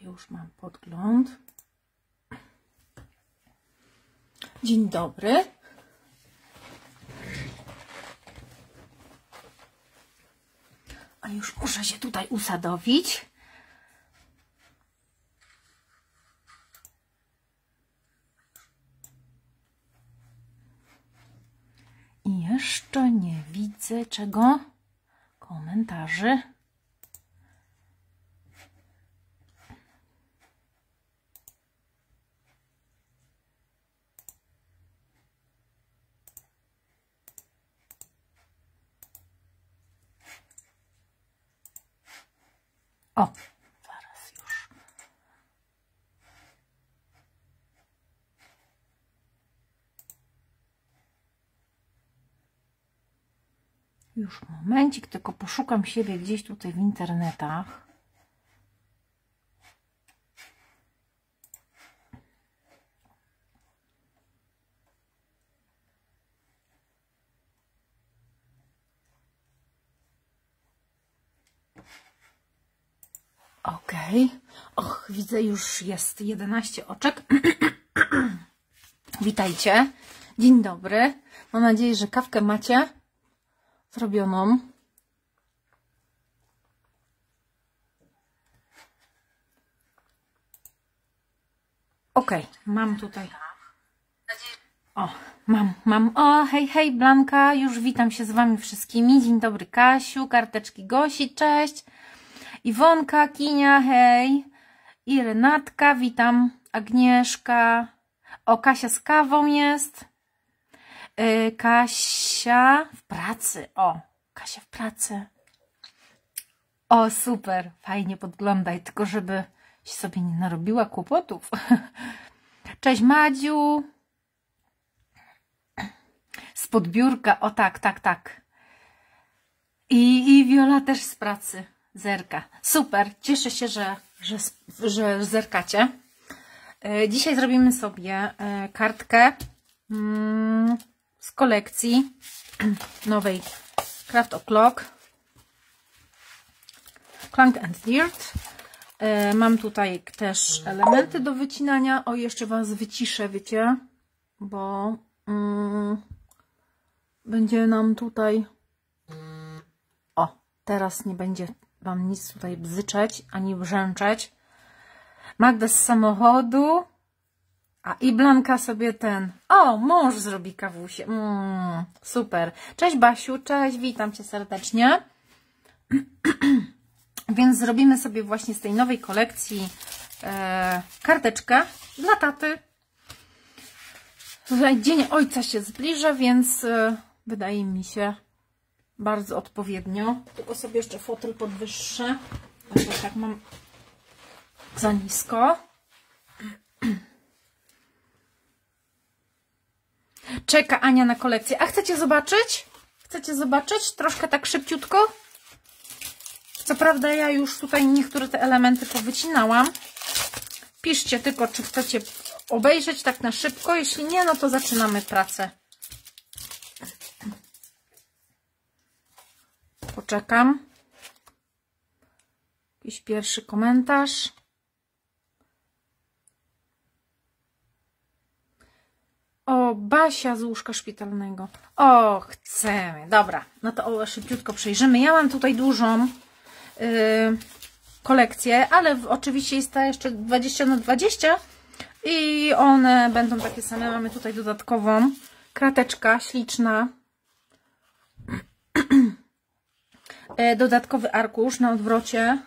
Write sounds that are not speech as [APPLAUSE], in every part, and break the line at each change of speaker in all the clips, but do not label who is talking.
już mam podgląd. Dzień dobry. A już muszę się tutaj usadowić. Jeszcze nie widzę czego? Komentarzy. O, zaraz już. Już momencik, tylko poszukam siebie gdzieś tutaj w internetach. Okay. Och, widzę już jest 11 oczek. [CLEARS THROAT] Witajcie. Dzień dobry. Mam nadzieję, że kawkę macie zrobioną. Ok, mam tutaj. O, mam, mam. O, hej, hej, Blanka, już witam się z Wami wszystkimi. Dzień dobry, Kasiu, karteczki Gosi, cześć. Iwonka, Kinia, hej. I Renatka, witam. Agnieszka. O, Kasia z kawą jest. Yy, Kasia w pracy. O, Kasia w pracy. O, super. Fajnie podglądaj, tylko żeby się sobie nie narobiła kłopotów. [LAUGHS] Cześć Madziu. Z podbiórka. O tak, tak, tak. I, i Wiola też z pracy. Zerka. Super. Cieszę się, że, że, że zerkacie. Dzisiaj zrobimy sobie kartkę mm, z kolekcji [CLEARS THROAT] nowej Craft O'Clock Clank and Dirt. Mam tutaj też elementy do wycinania. O, jeszcze Was wyciszę, wiecie, bo mm, będzie nam tutaj o, teraz nie będzie Wam nic tutaj bzyczeć, ani brzęczeć. Magda z samochodu. A i Blanka sobie ten. O, mąż zrobi kawusie. Mm, super. Cześć Basiu, cześć, witam Cię serdecznie. [CLEARS THROAT] Więc zrobimy sobie właśnie z tej nowej kolekcji e, karteczkę dla taty. Tutaj Dzień Ojca się zbliża, więc e, wydaje mi się bardzo odpowiednio. Tylko sobie jeszcze fotel podwyższę, bo tak mam za nisko. Czeka Ania na kolekcję. A chcecie zobaczyć? Chcecie zobaczyć? Troszkę tak szybciutko. Co prawda ja już tutaj niektóre te elementy powycinałam. Piszcie tylko, czy chcecie obejrzeć tak na szybko. Jeśli nie, no to zaczynamy pracę. Poczekam. Jakiś pierwszy komentarz. O, Basia z łóżka szpitalnego. O, chcemy. Dobra, no to szybciutko przejrzymy. Ja mam tutaj dużą yy, kolekcję, ale oczywiście jest ta jeszcze 20 na 20 i one będą takie same. Mamy tutaj dodatkową krateczka śliczna. E, dodatkowy arkusz na odwrocie.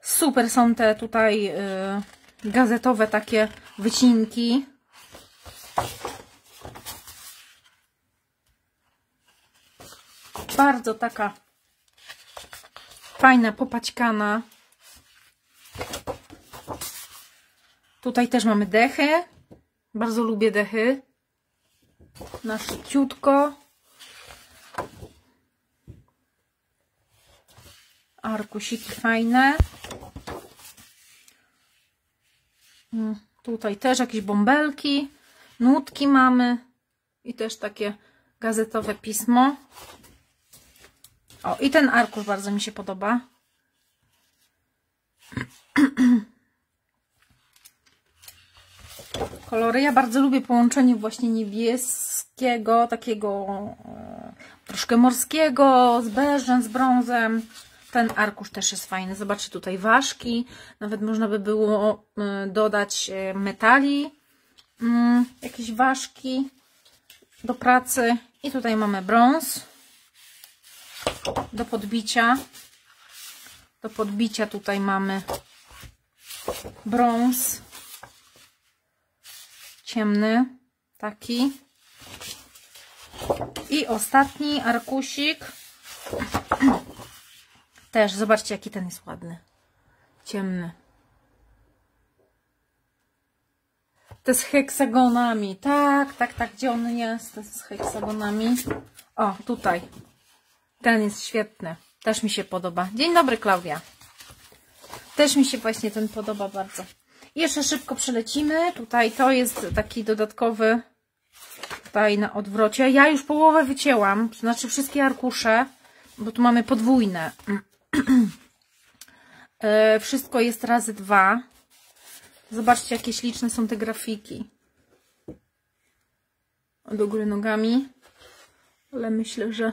Super są te tutaj yy, gazetowe takie wycinki. Bardzo taka fajna, popaćkana. Tutaj też mamy dechy. Bardzo lubię dechy. Na szybciutko. Arkusiki fajne. Mm, tutaj też jakieś bąbelki, nutki mamy i też takie gazetowe pismo. O, i ten arkusz bardzo mi się podoba. [CLEARS THROAT] Kolory. Ja bardzo lubię połączenie właśnie niebieskiego, takiego e, troszkę morskiego, z beżem, z brązem. Ten arkusz też jest fajny. Zobaczcie tutaj ważki. Nawet można by było e, dodać e, metali. Mm, jakieś ważki do pracy. I tutaj mamy brąz do podbicia. Do podbicia tutaj mamy brąz ciemny, taki. I ostatni arkusik. [CLEARS THROAT] Też, zobaczcie jaki ten jest ładny. Ciemny. To z heksagonami. Tak, tak, tak. Gdzie on jest? Jest z heksagonami. O, tutaj. Ten jest świetny. Też mi się podoba. Dzień dobry, Klaudia. Też mi się właśnie ten podoba bardzo. Jeszcze szybko przelecimy. Tutaj to jest taki dodatkowy tutaj na odwrocie. Ja już połowę wycięłam, znaczy wszystkie arkusze, bo tu mamy podwójne. [CLEARS THROAT] E, wszystko jest razy dwa. Zobaczcie, jakie śliczne są te grafiki. Do góry nogami. Ale myślę, że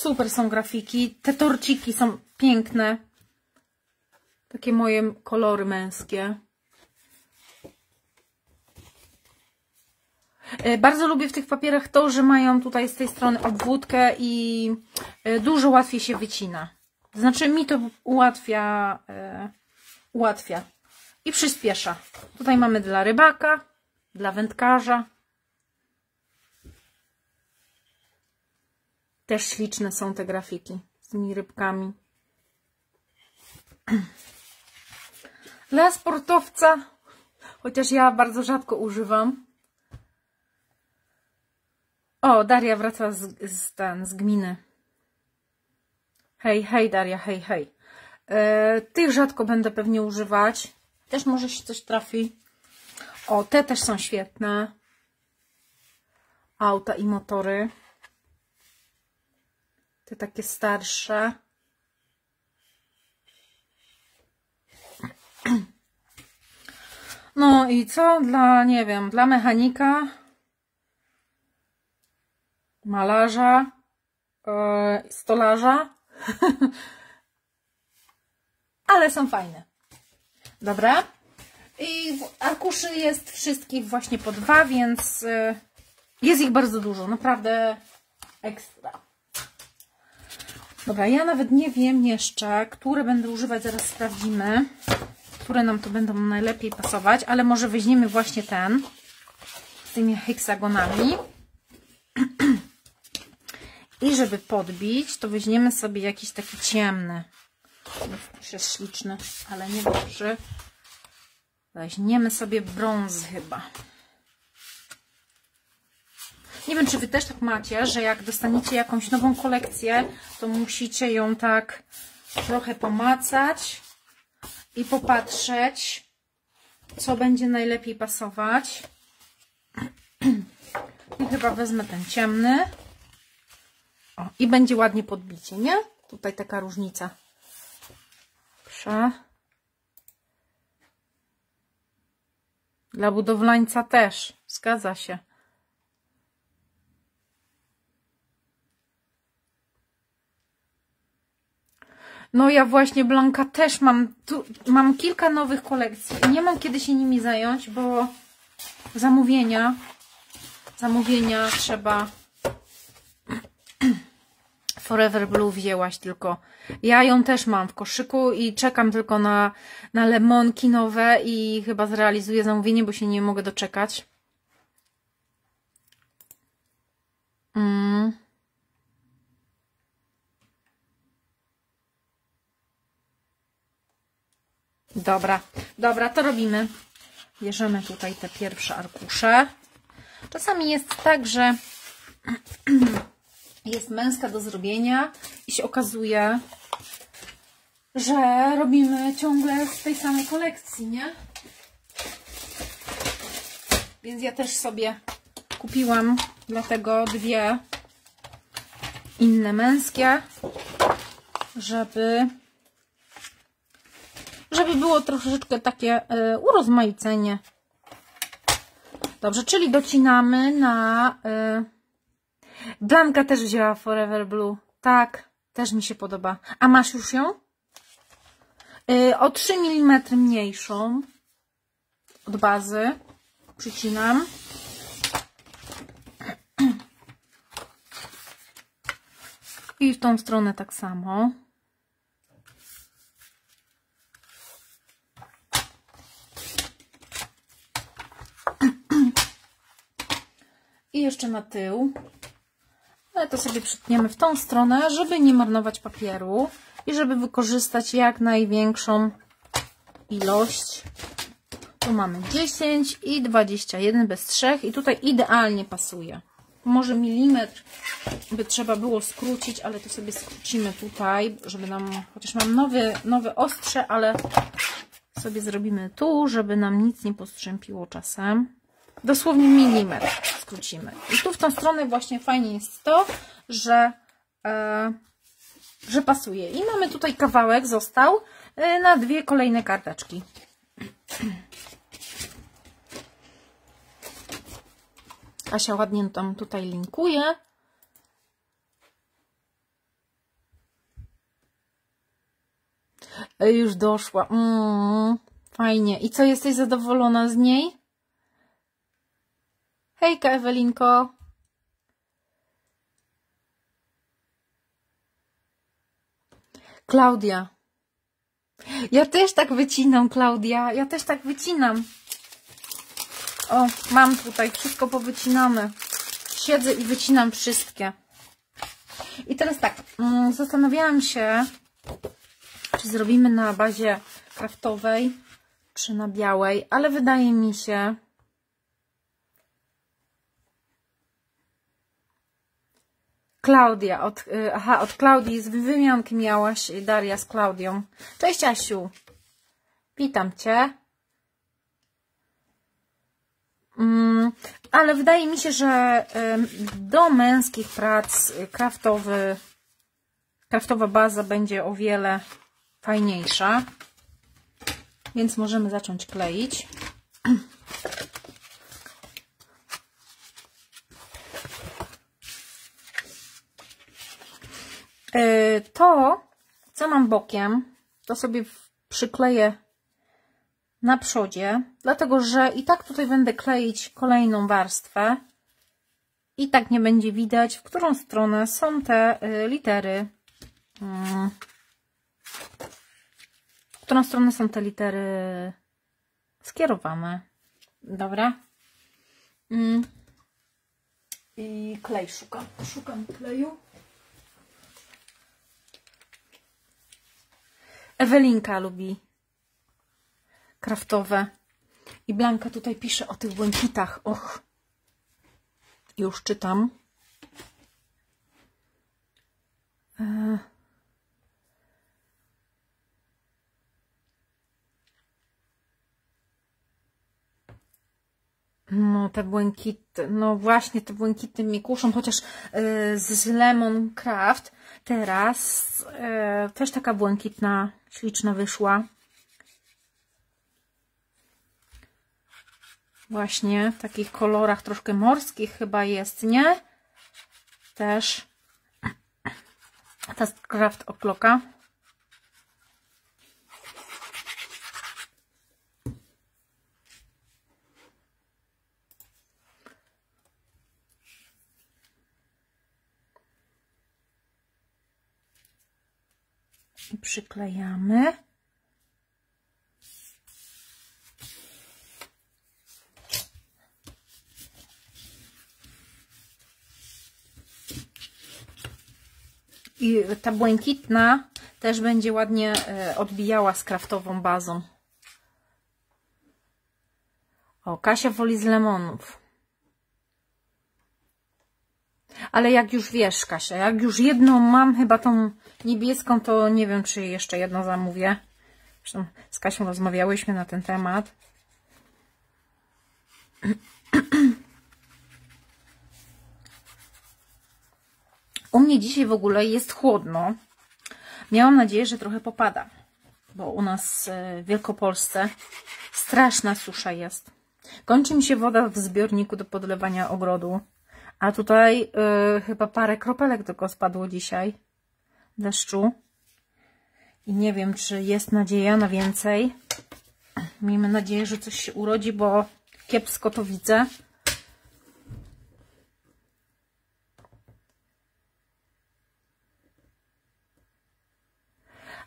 Super są grafiki. Te torciki są piękne. Takie moje kolory męskie. Bardzo lubię w tych papierach to, że mają tutaj z tej strony obwódkę i e, dużo łatwiej się wycina. Znaczy mi to ułatwia, e, ułatwia i przyspiesza. Tutaj mamy dla rybaka, dla wędkarza. Też śliczne są te grafiki z tymi rybkami. [CLEARS THROAT] Dla sportowca, chociaż ja bardzo rzadko używam. O, Daria wraca z, z, ten, z gminy. Hej, hej Daria, hej, hej. E, tych rzadko będę pewnie używać. Też może się coś trafi. O, te też są świetne. Auta i motory. Te takie starsze. No i co dla, nie wiem, dla mechanika, malarza, yy, stolarza. [LAUGHS] Ale są fajne. Dobra. I arkuszy jest wszystkich właśnie po dwa, więc yy, jest ich bardzo dużo. Naprawdę ekstra. Dobra, ja nawet nie wiem jeszcze, które będę używać, zaraz sprawdzimy, które nam to będą najlepiej pasować, ale może weźmiemy właśnie ten z tymi heksagonami. I żeby podbić, to weźmiemy sobie jakiś taki ciemny. Jest śliczny, ale nie dobrze. Weźmiemy sobie brąz chyba. Nie wiem, czy Wy też tak macie, że jak dostaniecie jakąś nową kolekcję, to musicie ją tak trochę pomacać i popatrzeć, co będzie najlepiej pasować. [CLEARS THROAT] I chyba wezmę ten ciemny. O, I będzie ładnie podbicie, nie? Tutaj taka różnica. Prze. Dla budowlańca też. Zgadza się. No ja właśnie Blanka też mam, tu, mam kilka nowych kolekcji nie mam kiedy się nimi zająć, bo zamówienia, zamówienia trzeba Forever Blue wzięłaś tylko. Ja ją też mam w koszyku i czekam tylko na, na lemonki nowe i chyba zrealizuję zamówienie, bo się nie mogę doczekać. Mm. Dobra, dobra, to robimy. Bierzemy tutaj te pierwsze arkusze. Czasami jest tak, że [CLEARS THROAT] [CLEARS THROAT] jest męska do zrobienia i się okazuje, że robimy ciągle w tej samej kolekcji, nie? Więc ja też sobie kupiłam dlatego dwie inne męskie, żeby żeby było troszeczkę takie y, urozmaicenie. Dobrze, czyli docinamy na... Y, Blanka też wzięła Forever Blue. Tak, też mi się podoba. A masz już ją? Y, o 3 mm mniejszą od bazy. Przycinam. I w tą stronę tak samo. I jeszcze na tył. Ale to sobie przytniemy w tą stronę, żeby nie marnować papieru i żeby wykorzystać jak największą ilość. Tu mamy 10 i 21 bez 3 i tutaj idealnie pasuje. Może milimetr by trzeba było skrócić, ale to sobie skrócimy tutaj, żeby nam, chociaż mam nowy, nowe ostrze, ale sobie zrobimy tu, żeby nam nic nie postrzępiło czasem. Dosłownie milimetr skrócimy. I tu w tą stronę właśnie fajnie jest to, że, e, że pasuje. I mamy tutaj kawałek, został e, na dwie kolejne karteczki. Asia ładnie tam tutaj linkuje. E, już doszła. Mm, fajnie. I co, jesteś zadowolona z niej? Hejka, Ewelinko. Klaudia. Ja też tak wycinam, Klaudia. Ja też tak wycinam. O, mam tutaj wszystko powycinane. Siedzę i wycinam wszystkie. I teraz tak, mm, zastanawiałam się, czy zrobimy na bazie kraftowej, czy na białej, ale wydaje mi się, Klaudia, od, y, aha, od Klaudii z wymianki miałaś Daria z Klaudią. Cześć Asiu. Witam Cię. Mm, ale wydaje mi się, że do męskich prac kraftowy, kraftowa baza będzie o wiele fajniejsza. Więc możemy zacząć kleić. To, co mam bokiem, to sobie przykleję na przodzie, dlatego że i tak tutaj będę kleić kolejną warstwę i tak nie będzie widać, w którą stronę są te e, litery. Hmm. W którą stronę są te litery skierowane. Dobra. Hmm. I klej szukam. Szukam kleju. Ewelinka lubi kraftowe. I Blanka tutaj pisze o tych błękitach. Och, już czytam. E... No, te błękity, no właśnie, te błękity mi kuszą, chociaż yy, z Lemon Craft teraz yy, też taka błękitna, śliczna wyszła. Właśnie w takich kolorach troszkę morskich chyba jest, nie? Też [CLEARS THROAT] ta Craft O'Clocka. Przyklejamy. I ta błękitna też będzie ładnie e, odbijała z kraftową bazą. O, Kasia woli z lemonów. Ale jak już wiesz, Kasia, jak już jedną mam, chyba tą niebieską, to nie wiem, czy jeszcze jedno zamówię. Zresztą z Kasią rozmawiałyśmy na ten temat. U mnie dzisiaj w ogóle jest chłodno. Miałam nadzieję, że trochę popada. bo u nas e, w Wielkopolsce straszna susza jest. Kończy mi się woda w zbiorniku do podlewania ogrodu, a tutaj y, chyba parę kropelek tylko spadło dzisiaj deszczu. I nie wiem, czy jest nadzieja na więcej. Miejmy nadzieję, że coś się urodzi, bo kiepsko to widzę.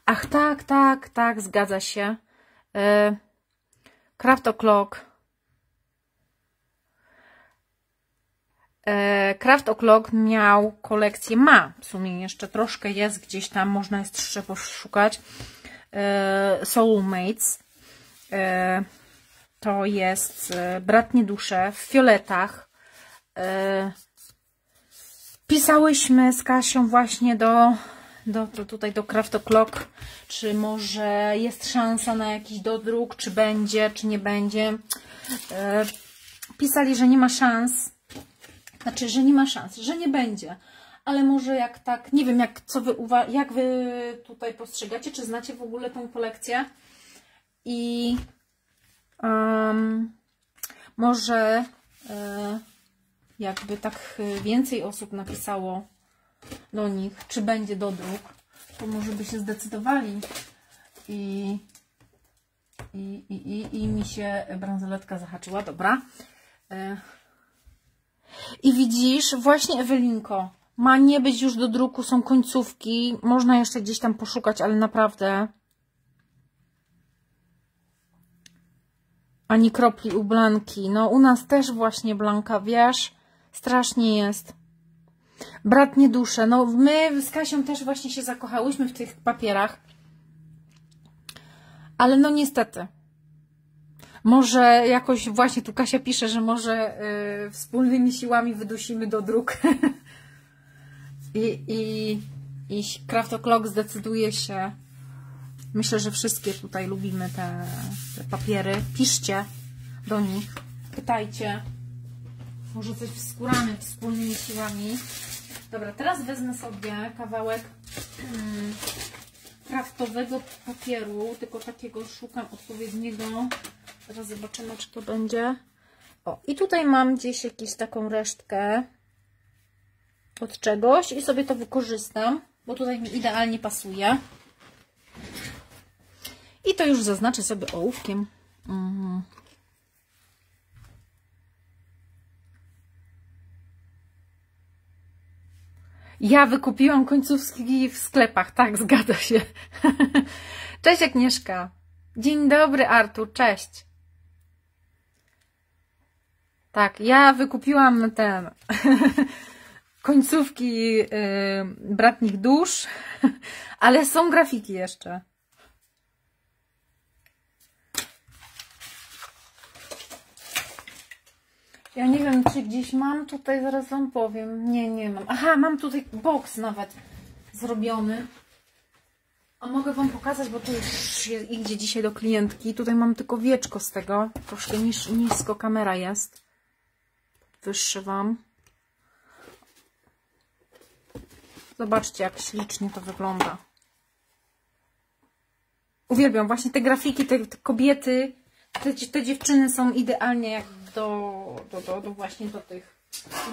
Ach, tak, tak, tak, zgadza się. E, Craft O'Clock. E, Craft O'Clock miał kolekcję, ma w sumie jeszcze troszkę jest gdzieś tam, można jeszcze poszukać. E, Soulmates. To jest Bratnie Dusze w fioletach. Pisałyśmy z Kasią właśnie do do, tutaj do Craft O'Clock, czy może jest szansa na jakiś dodruk, czy będzie, czy nie będzie. E, pisali, że nie ma szans, znaczy, że nie ma szans, że nie będzie. Ale może jak tak, nie wiem, jak, co wy, jak wy tutaj postrzegacie, czy znacie w ogóle tą kolekcję i um, może e, jakby tak więcej osób napisało do nich, czy będzie dodruk, to może by się zdecydowali i, i, i, i, i mi się bransoletka zahaczyła, dobra. E, I widzisz, właśnie Ewelinko, ma nie być już do druku, są końcówki, można jeszcze gdzieś tam poszukać, ale naprawdę ani kropli u Blanki. No u nas też właśnie Blanka, wiesz, strasznie jest. Bratnie dusze. No my z Kasią też właśnie się zakochałyśmy w tych papierach. Ale no niestety. Może jakoś właśnie tu Kasia pisze, że może y, wspólnymi siłami wydusimy do dróg. [LAUGHS] I, i, I Craft O'Clock zdecyduje się. Myślę, że wszystkie tutaj lubimy te, te papiery. Piszcie do nich. Pytajcie. Może coś wskóramy wspólnymi siłami. Dobra, teraz wezmę sobie kawałek hmm, kraftowego papieru, tylko takiego szukam odpowiedniego. Teraz zobaczymy, czy to będzie. O, i tutaj mam gdzieś jakąś taką resztkę od czegoś i sobie to wykorzystam, bo tutaj mi idealnie pasuje. I to już zaznaczę sobie ołówkiem. Mhm. Ja wykupiłam końcówki w sklepach, tak, zgadza się. [LAUGHS] Cześć Agnieszka. Dzień dobry Artur, cześć. Tak, ja wykupiłam ten [LAUGHS] końcówki yy, bratnich dusz, [LAUGHS] ale są grafiki jeszcze. Ja nie wiem, czy gdzieś mam tutaj, zaraz Wam powiem. Nie, nie mam. Aha, mam tutaj box nawet zrobiony. A mogę Wam pokazać, bo to już idzie dzisiaj do klientki. Tutaj mam tylko wieczko z tego. Troszkę nisko kamera jest. Wyższy Wam. Zobaczcie, jak ślicznie to wygląda. Uwielbiam właśnie te grafiki, te, te kobiety, te, te dziewczyny są idealnie jak do, do, do, do właśnie do tych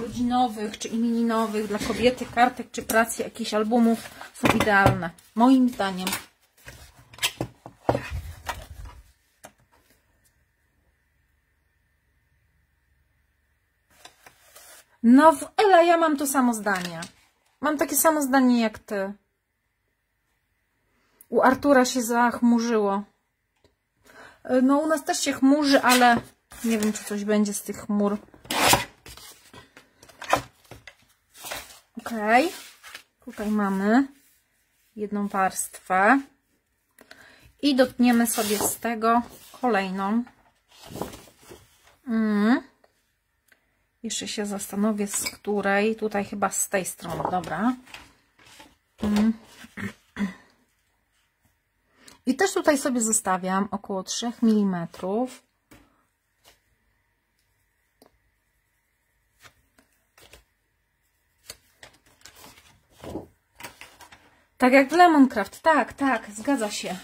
rodzinowych czy imieninowych dla kobiety kartek czy pracy jakichś albumów są idealne. Moim zdaniem. No, Ela, ja mam to samo zdanie. Mam takie samo zdanie jak ty. U Artura się zachmurzyło. No, u nas też się chmurzy, ale nie wiem, czy coś będzie z tych chmur. Ok. Tutaj mamy jedną warstwę. I dotkniemy sobie z tego kolejną. Mm. Jeszcze się zastanowię, z której. Tutaj chyba z tej strony. Dobra. Mm. [CLEARS THROAT] I też tutaj sobie zostawiam około 3 mm. Tak jak w Lemoncraft, tak, tak, zgadza się.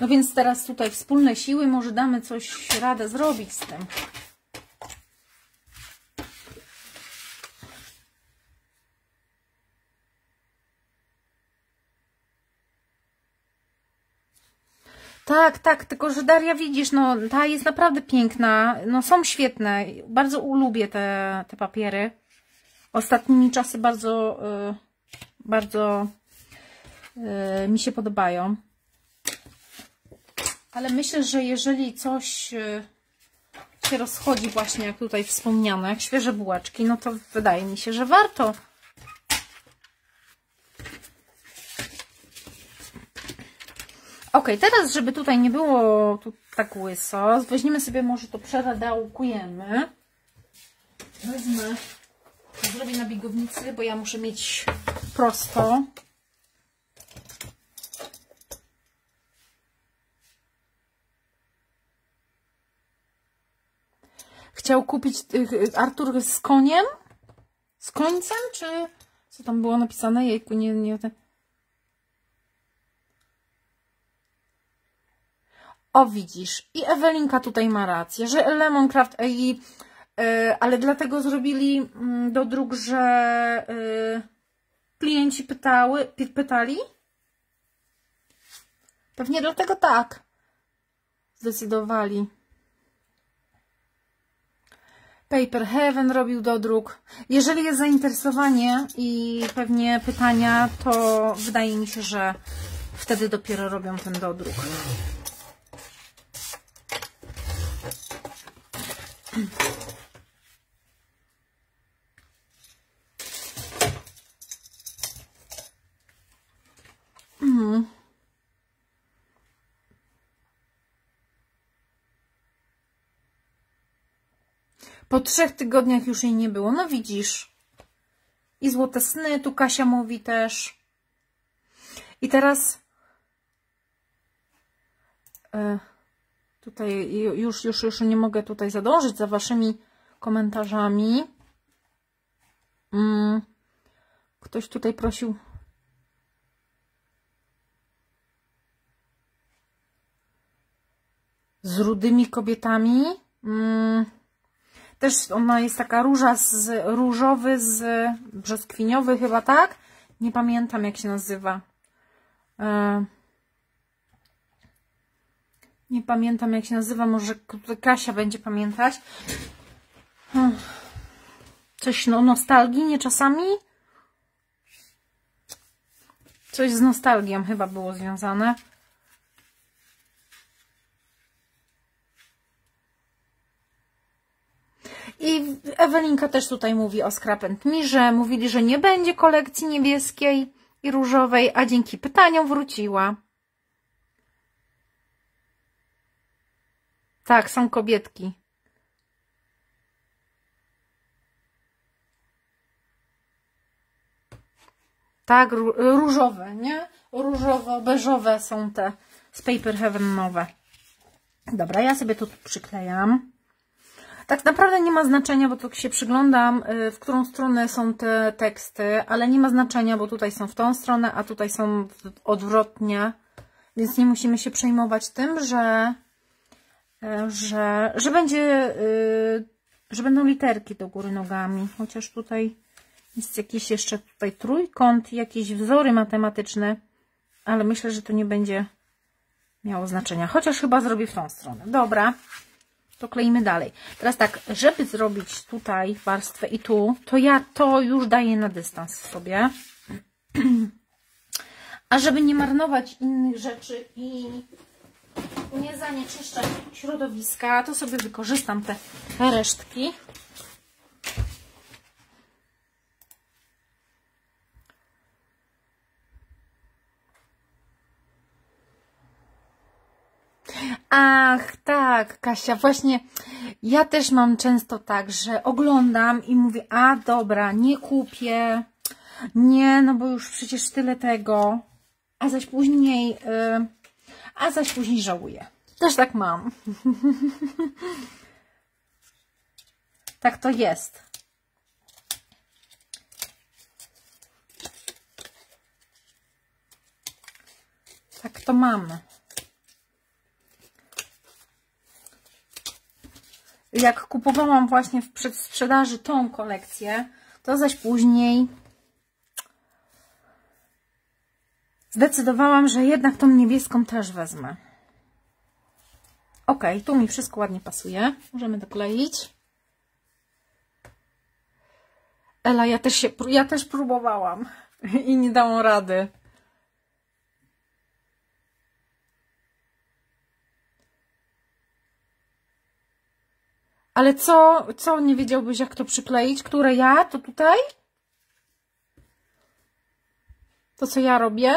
No więc teraz tutaj wspólne siły, może damy coś radę zrobić z tym. Tak, tak, tylko że Daria widzisz, no ta jest naprawdę piękna, no są świetne, bardzo lubię te, te papiery. Ostatnimi czasy bardzo, y, bardzo y, mi się podobają. Ale myślę, że jeżeli coś y, się rozchodzi właśnie, jak tutaj wspomniano, jak świeże bułeczki, no to wydaje mi się, że warto Ok, teraz, żeby tutaj nie było tu tak łyso, weźmiemy sobie może to przeradałkujemy. Wezmę, zrobię na bigownicy, bo ja muszę mieć prosto. Chciał kupić Artur z koniem? Z końcem, czy co tam było napisane? Jejku, nie, nie, O, widzisz. I Ewelinka tutaj ma rację, że Lemoncraft i yy, ale dlatego zrobili yy, do dróg, że yy, klienci pytały, pytali? Pewnie dlatego tak. Zdecydowali. Paper Heaven robił do dróg. Jeżeli jest zainteresowanie i pewnie pytania, to wydaje mi się, że wtedy dopiero robią ten dodruk. Mhm. Po trzech tygodniach już jej nie było. No widzisz. I złote sny, tu Kasia mówi też. I teraz... Yy. Tutaj już, już, już nie mogę tutaj zadążyć za Waszymi komentarzami. Mm. Ktoś tutaj prosił. Z rudymi kobietami. Też ona jest taka róża z różowy z brzoskwiniowy chyba, tak? Nie pamiętam jak się nazywa. E, nie pamiętam jak się nazywa, może Kasia będzie pamiętać. Hmm. Coś no, nostalgii, nie czasami? Coś z nostalgią chyba było związane. I Ewelinka też tutaj mówi o Scrap Mirze. Mówili, że nie będzie kolekcji niebieskiej i różowej, a dzięki pytaniom wróciła. Tak, są kobietki. Tak, różowe, nie? Różowo-beżowe są te z Paper Heaven nowe. Dobra, ja sobie to tu przyklejam. Tak naprawdę nie ma znaczenia, bo tu się przyglądam, y, w którą stronę są te teksty, ale nie ma znaczenia, bo tutaj są w tą stronę, a tutaj są odwrotnie, więc nie musimy się przejmować tym, że E, że, że będzie, y, że będą literki do góry nogami, chociaż tutaj jest jakiś jeszcze tutaj trójkąt, jakieś wzory matematyczne, ale myślę, że to nie będzie miało znaczenia, chociaż chyba zrobię w tą stronę. Dobra, to kleimy dalej. Teraz tak, żeby zrobić tutaj warstwę i tu, to ja to już daję na dystans sobie. [CLEARS THROAT] A żeby nie marnować innych rzeczy i nie zanieczyszczać środowiska, to sobie wykorzystam te resztki. Ach, tak, Kasia, właśnie ja też mam często tak, że oglądam i mówię, a dobra, nie kupię, nie, no bo już przecież tyle tego, a zaś później... Yy, a zaś później żałuję. Też tak mam. [LAUGHS] tak to jest. Tak to mamy. Jak kupowałam właśnie w przedsprzedaży tą kolekcję, to zaś później zdecydowałam, że jednak tą niebieską też wezmę. Ok, tu mi wszystko ładnie pasuje. Możemy dokleić. Ela, ja też, się, ja też próbowałam i nie dałam rady. Ale co, co nie wiedziałbyś, jak to przykleić? Które ja? To tutaj? To, co ja robię?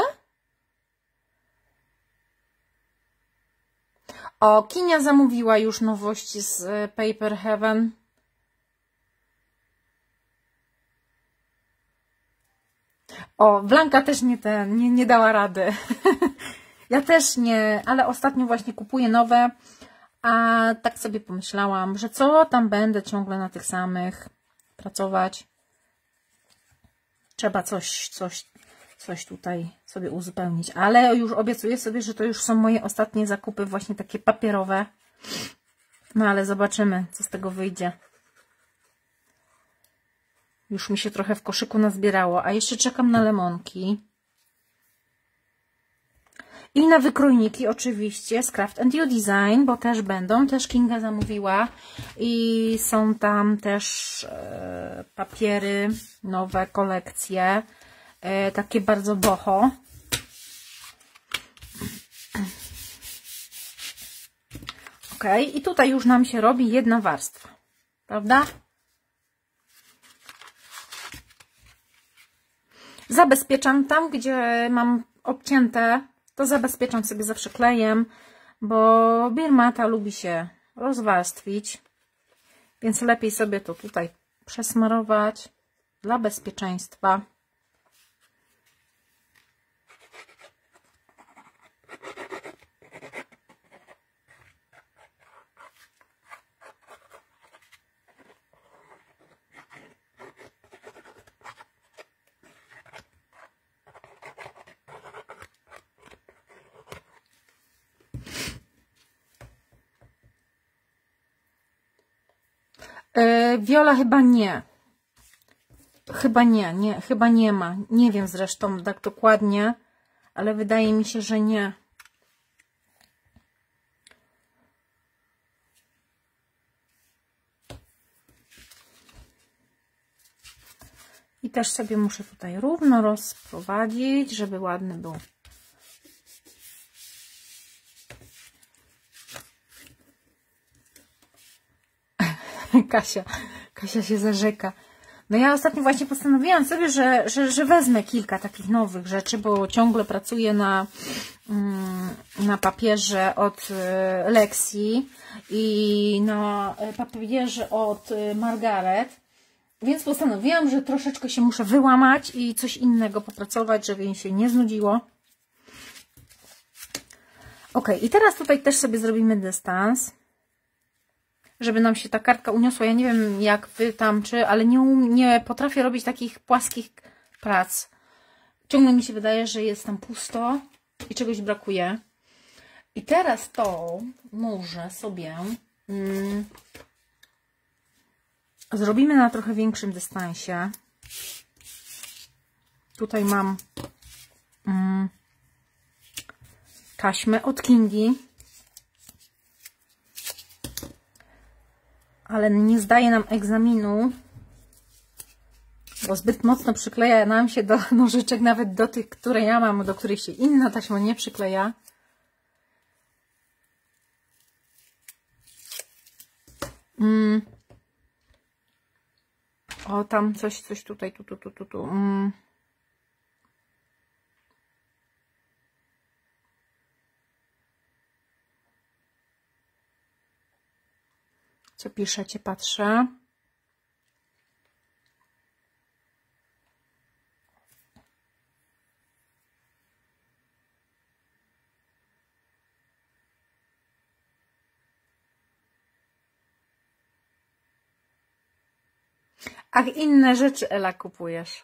O, Kinia zamówiła już nowości z e, Paper Heaven. O, Blanka też nie ten, nie, nie dała rady. [LAUGHS] ja też nie, ale ostatnio właśnie kupuję nowe, a tak sobie pomyślałam, że co tam będę ciągle na tych samych pracować. Trzeba coś, coś, coś tutaj sobie uzupełnić. Ale już obiecuję sobie, że to już są moje ostatnie zakupy, właśnie takie papierowe. No ale zobaczymy, co z tego wyjdzie. Już mi się trochę w koszyku nazbierało. A jeszcze czekam na lemonki. I na wykrojniki oczywiście z Craft and You Design, bo też będą. Też Kinga zamówiła. I są tam też e, papiery, nowe kolekcje. E, takie bardzo boho. Ok, i tutaj już nam się robi jedna warstwa, prawda? Zabezpieczam tam, gdzie mam obcięte, to zabezpieczam sobie zawsze klejem, bo birmata lubi się rozwarstwić, więc lepiej sobie to tutaj przesmarować dla bezpieczeństwa. Wiola chyba nie. Chyba nie, nie, chyba nie ma. Nie wiem zresztą tak dokładnie, ale wydaje mi się, że nie. I też sobie muszę tutaj równo rozprowadzić, żeby ładny był. [LAUGHS] Kasia, Kasia się zarzeka. No ja ostatnio właśnie postanowiłam sobie, że, że, że wezmę kilka takich nowych rzeczy, bo ciągle pracuję na, mm, na papierze od e, Lexi i na e, papierze od e, Margaret. Więc postanowiłam, że troszeczkę się muszę wyłamać i coś innego popracować, żeby mi się nie znudziło. Ok, i teraz tutaj też sobie zrobimy dystans żeby nam się ta kartka uniosła. Ja nie wiem jak Wy tam, czy, ale nie, nie potrafię robić takich płaskich prac. Ciągle mi się wydaje, że jest tam pusto i czegoś brakuje. I teraz to może sobie mm, zrobimy na trochę większym dystansie. Tutaj mam mm, taśmę od Kingi. Ale nie zdaje nam egzaminu, bo zbyt mocno przykleja nam się do [LAUGHS] nożyczek, nawet do tych, które ja mam, do których się inna taśma nie przykleja. Mm. O, tam coś, coś tutaj, tu, tu, tu, tu, tu. Mm. Co piszecie? Patrzę. Ach, inne rzeczy Ela kupujesz.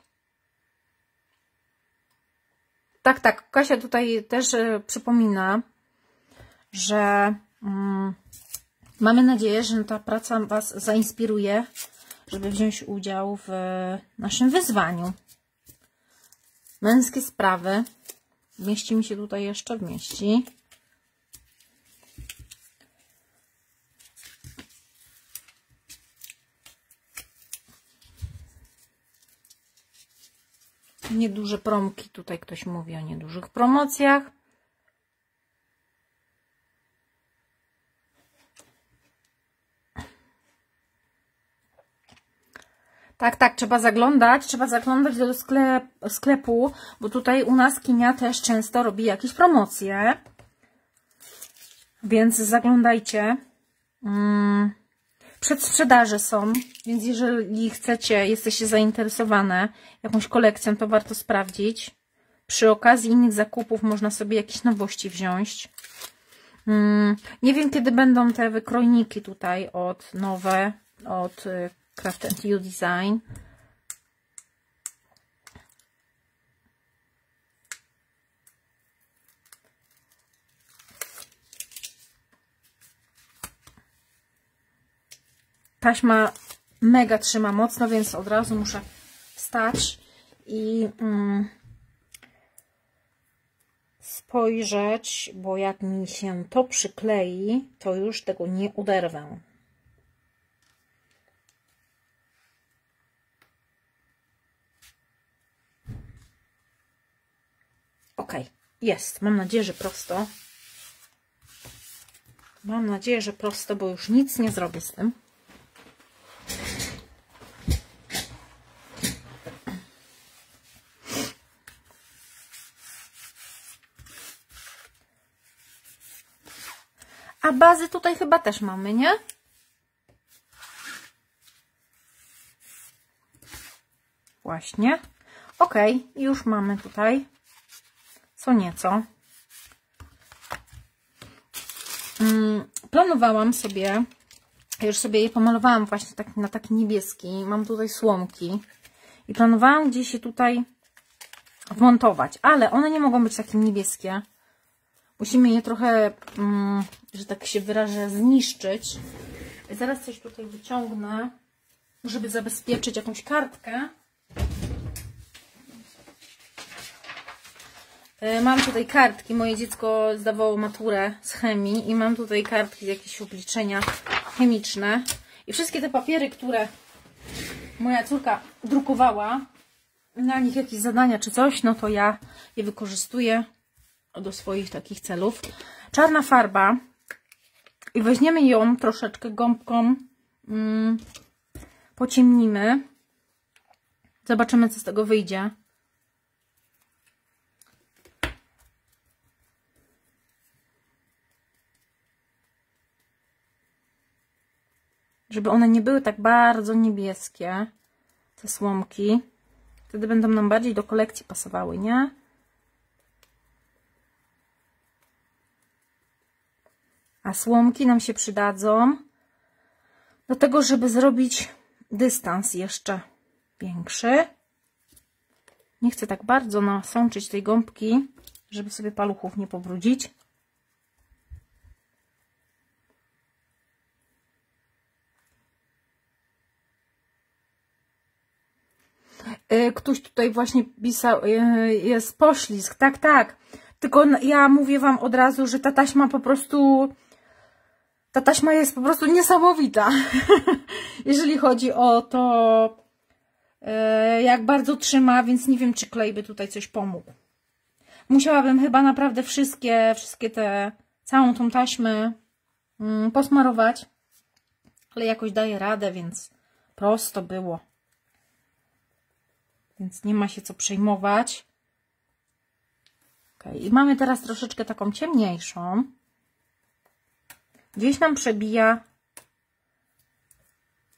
Tak, tak. Kasia tutaj też y, przypomina, że mm, Mamy nadzieję, że ta praca Was zainspiruje, żeby wziąć udział w naszym wyzwaniu. Męskie sprawy. Mieści mi się tutaj jeszcze mieści. Nieduże promki. Tutaj ktoś mówi o niedużych promocjach. Tak, tak, trzeba zaglądać, trzeba zaglądać do sklep, sklepu, bo tutaj u nas Kinia też często robi jakieś promocje. Więc zaglądajcie. Mm, przedsprzedaże są, więc jeżeli chcecie, jesteście zainteresowane jakąś kolekcją, to warto sprawdzić. Przy okazji innych zakupów można sobie jakieś nowości wziąć. Mm, nie wiem, kiedy będą te wykrojniki tutaj od nowe, od y, Craft You Design. Taśma mega trzyma mocno, więc od razu muszę wstać i mm, spojrzeć, bo jak mi się to przyklei, to już tego nie uderwę. Ok, jest. Mam nadzieję, że prosto. Mam nadzieję, że prosto, bo już nic nie zrobię z tym. A bazy tutaj chyba też mamy, nie? Właśnie. Ok, już mamy tutaj co nieco. Mm, planowałam sobie, już sobie je pomalowałam właśnie tak, na taki niebieski. Mam tutaj słomki. I planowałam gdzieś je tutaj wmontować, ale one nie mogą być takie niebieskie. Musimy je trochę, mm, że tak się wyrażę, zniszczyć. Zaraz coś tutaj wyciągnę, żeby zabezpieczyć jakąś kartkę. Mam tutaj kartki. Moje dziecko zdawało maturę z chemii i mam tutaj kartki, jakieś obliczenia chemiczne. I wszystkie te papiery, które moja córka drukowała, na nich jakieś zadania czy coś, no to ja je wykorzystuję do swoich takich celów. Czarna farba i weźmiemy ją troszeczkę gąbką, mm, pociemnimy. Zobaczymy, co z tego wyjdzie. Żeby one nie były tak bardzo niebieskie, te słomki. Wtedy będą nam bardziej do kolekcji pasowały, nie? A słomki nam się przydadzą do tego, żeby zrobić dystans jeszcze większy. Nie chcę tak bardzo nasączyć tej gąbki, żeby sobie paluchów nie pobrudzić. Ktoś tutaj właśnie pisał, e, jest poślizg, tak, tak. Tylko ja mówię Wam od razu, że ta taśma po prostu, ta taśma jest po prostu niesamowita. [LAUGHS] Jeżeli chodzi o to, e, jak bardzo trzyma, więc nie wiem, czy klej by tutaj coś pomógł. Musiałabym chyba naprawdę wszystkie, wszystkie te, całą tą taśmę mm, posmarować, ale jakoś daję radę, więc prosto było więc nie ma się co przejmować. Okay. I mamy teraz troszeczkę taką ciemniejszą. Gdzieś nam przebija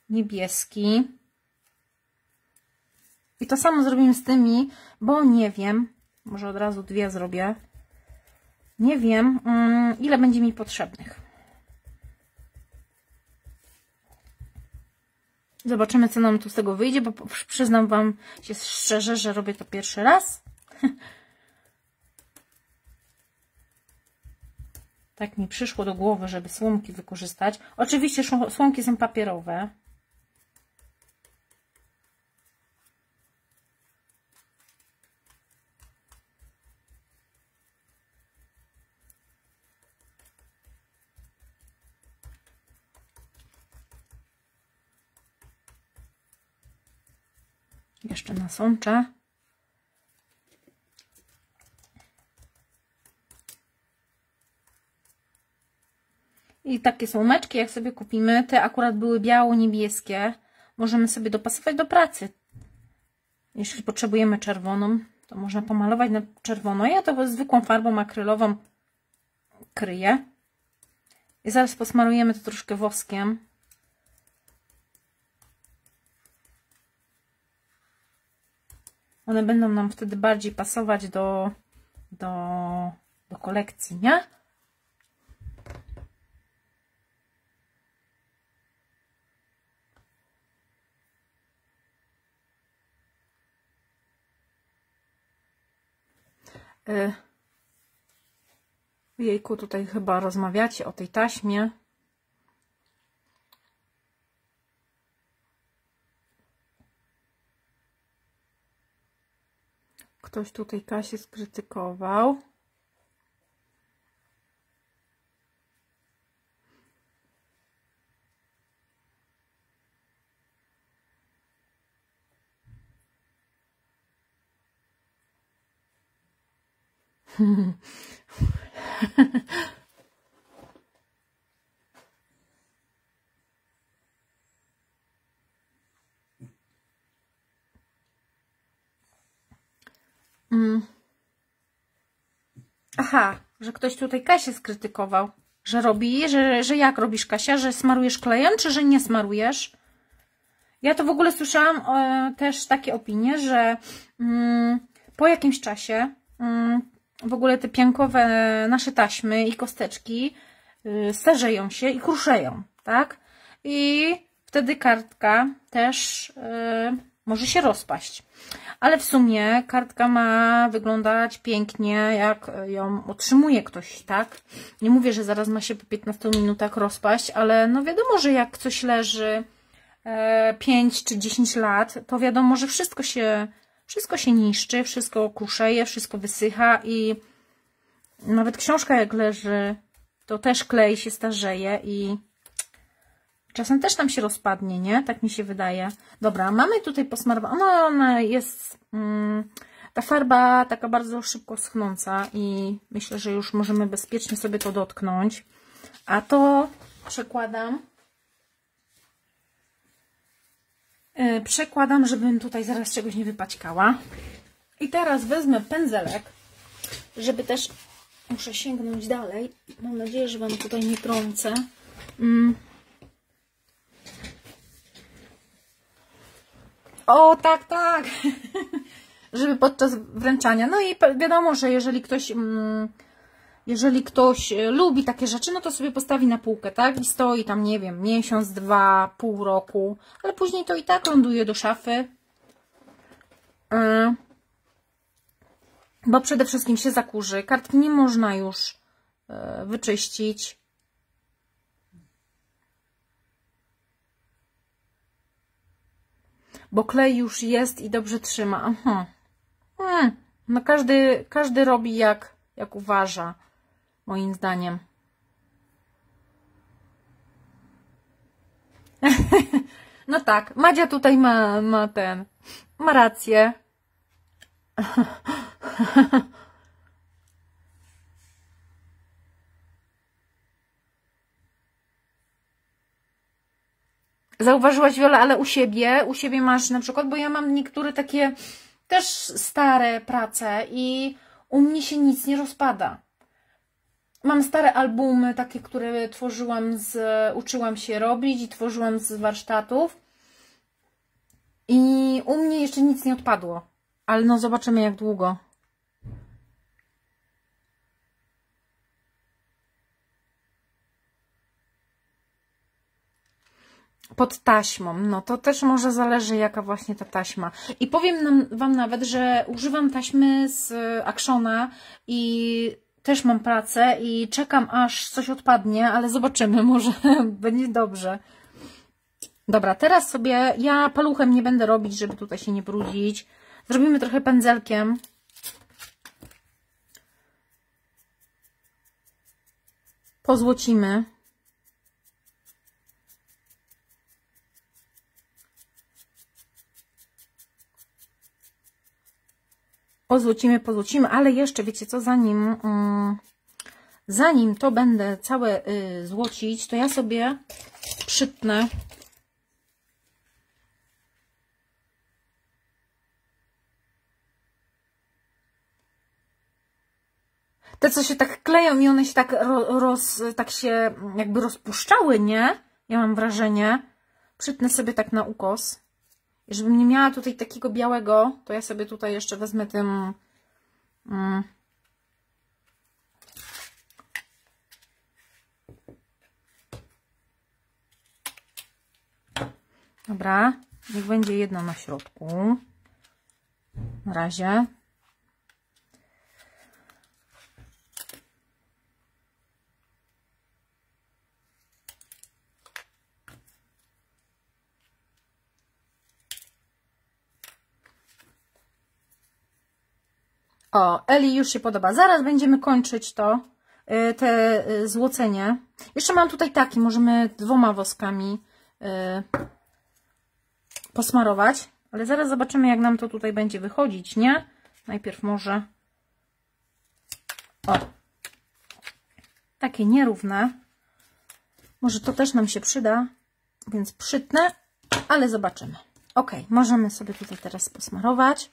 niebieski. I to samo zrobimy z tymi, bo nie wiem, może od razu dwie zrobię. Nie wiem, um, ile będzie mi potrzebnych. Zobaczymy, co nam tu z tego wyjdzie, bo przyznam Wam się szczerze, że robię to pierwszy raz. [LAUGHS] Tak mi przyszło do głowy, żeby słomki wykorzystać. Oczywiście słomki są papierowe. Jeszcze nasączę. I takie słomeczki, jak sobie kupimy, te akurat były biało-niebieskie, możemy sobie dopasować do pracy. Jeśli potrzebujemy czerwoną, to można pomalować na czerwono. Ja to zwykłą farbą akrylową kryję. I zaraz posmarujemy to troszkę woskiem. One będą nam wtedy bardziej pasować do, do, do kolekcji, nie? Y, jejku, tutaj chyba rozmawiacie o tej taśmie. Ktoś tutaj Kasię skrytykował. [LAUGHS] Mm. Aha, że ktoś tutaj Kasię skrytykował, że robi, że, że jak robisz Kasia, że smarujesz klejem, czy że nie smarujesz? Ja to w ogóle słyszałam e, też takie opinie, że mm, po jakimś czasie mm, w ogóle te piankowe nasze taśmy i kosteczki y, starzeją się i kruszeją, tak? I wtedy kartka też y, może się rozpaść. Ale w sumie kartka ma wyglądać pięknie, jak ją otrzymuje ktoś, tak? Nie mówię, że zaraz ma się po 15 minutach rozpaść, ale no wiadomo, że jak coś leży 5 e, czy 10 lat, to wiadomo, że wszystko się, wszystko się niszczy, wszystko kruszeje, wszystko wysycha i nawet książka jak leży, to też klej się starzeje i czasem też tam się rozpadnie, nie? Tak mi się wydaje. Dobra, mamy tutaj posmarowaną, no ona jest, mm, ta farba taka bardzo szybko schnąca i myślę, że już możemy bezpiecznie sobie to dotknąć. A to przekładam yy, przekładam, żebym tutaj zaraz czegoś nie wypaćkała. I teraz wezmę pędzelek, żeby też Muszę sięgnąć dalej. Mam nadzieję, że Wam tutaj nie trącę. Mm. O, tak, tak. [LAUGHS] Żeby podczas wręczania. No i wiadomo, że jeżeli ktoś, mm, jeżeli ktoś e, lubi takie rzeczy, no to sobie postawi na półkę, tak? I stoi tam, nie wiem, miesiąc, dwa, pół roku, ale później to i tak ląduje do szafy. Yy bo przede wszystkim się zakurzy. Kartki nie można już e, wyczyścić. Bo klej już jest i dobrze trzyma. Aha. Hmm. No każdy, każdy robi jak, jak uważa, moim zdaniem. [LAUGHS] no tak, Madzia tutaj ma, ma ten, ma rację. [LAUGHS] Zauważyłaś Wiola, ale u siebie, u siebie masz na przykład, bo ja mam niektóre takie też stare prace i u mnie się nic nie rozpada. Mam stare albumy, takie, które tworzyłam z, uczyłam się robić i tworzyłam z warsztatów. I u mnie jeszcze nic nie odpadło. Ale no zobaczymy jak długo. Pod taśmą. No to też może zależy jaka właśnie ta taśma. I powiem nam, Wam nawet, że używam taśmy z Actiona i też mam pracę i czekam aż coś odpadnie, ale zobaczymy, [LAUGHS] może będzie dobrze. Dobra, teraz sobie, ja paluchem nie będę robić, żeby tutaj się nie brudzić. Zrobimy trochę pędzelkiem. Pozłocimy. Pozłocimy, pozłocimy, ale jeszcze wiecie co, zanim, um, zanim to będę całe y, złocić, to ja sobie przytnę te, co się tak kleją i one się tak, roz, tak się jakby rozpuszczały, nie? Ja mam wrażenie. Przytnę sobie tak na ukos. Żebym nie miała tutaj takiego białego, to ja sobie tutaj jeszcze wezmę tym... Mm, Dobra, niech będzie jedno na środku. Na razie. O, Eli już się podoba. Zaraz będziemy kończyć to, y, te y, złocenie. Jeszcze mam tutaj taki, możemy dwoma woskami y, posmarować. Ale zaraz zobaczymy, jak nam to tutaj będzie wychodzić, nie? Najpierw może... O! Takie nierówne. Może to też nam się przyda, więc przytnę, ale zobaczymy. Ok, możemy sobie tutaj teraz posmarować.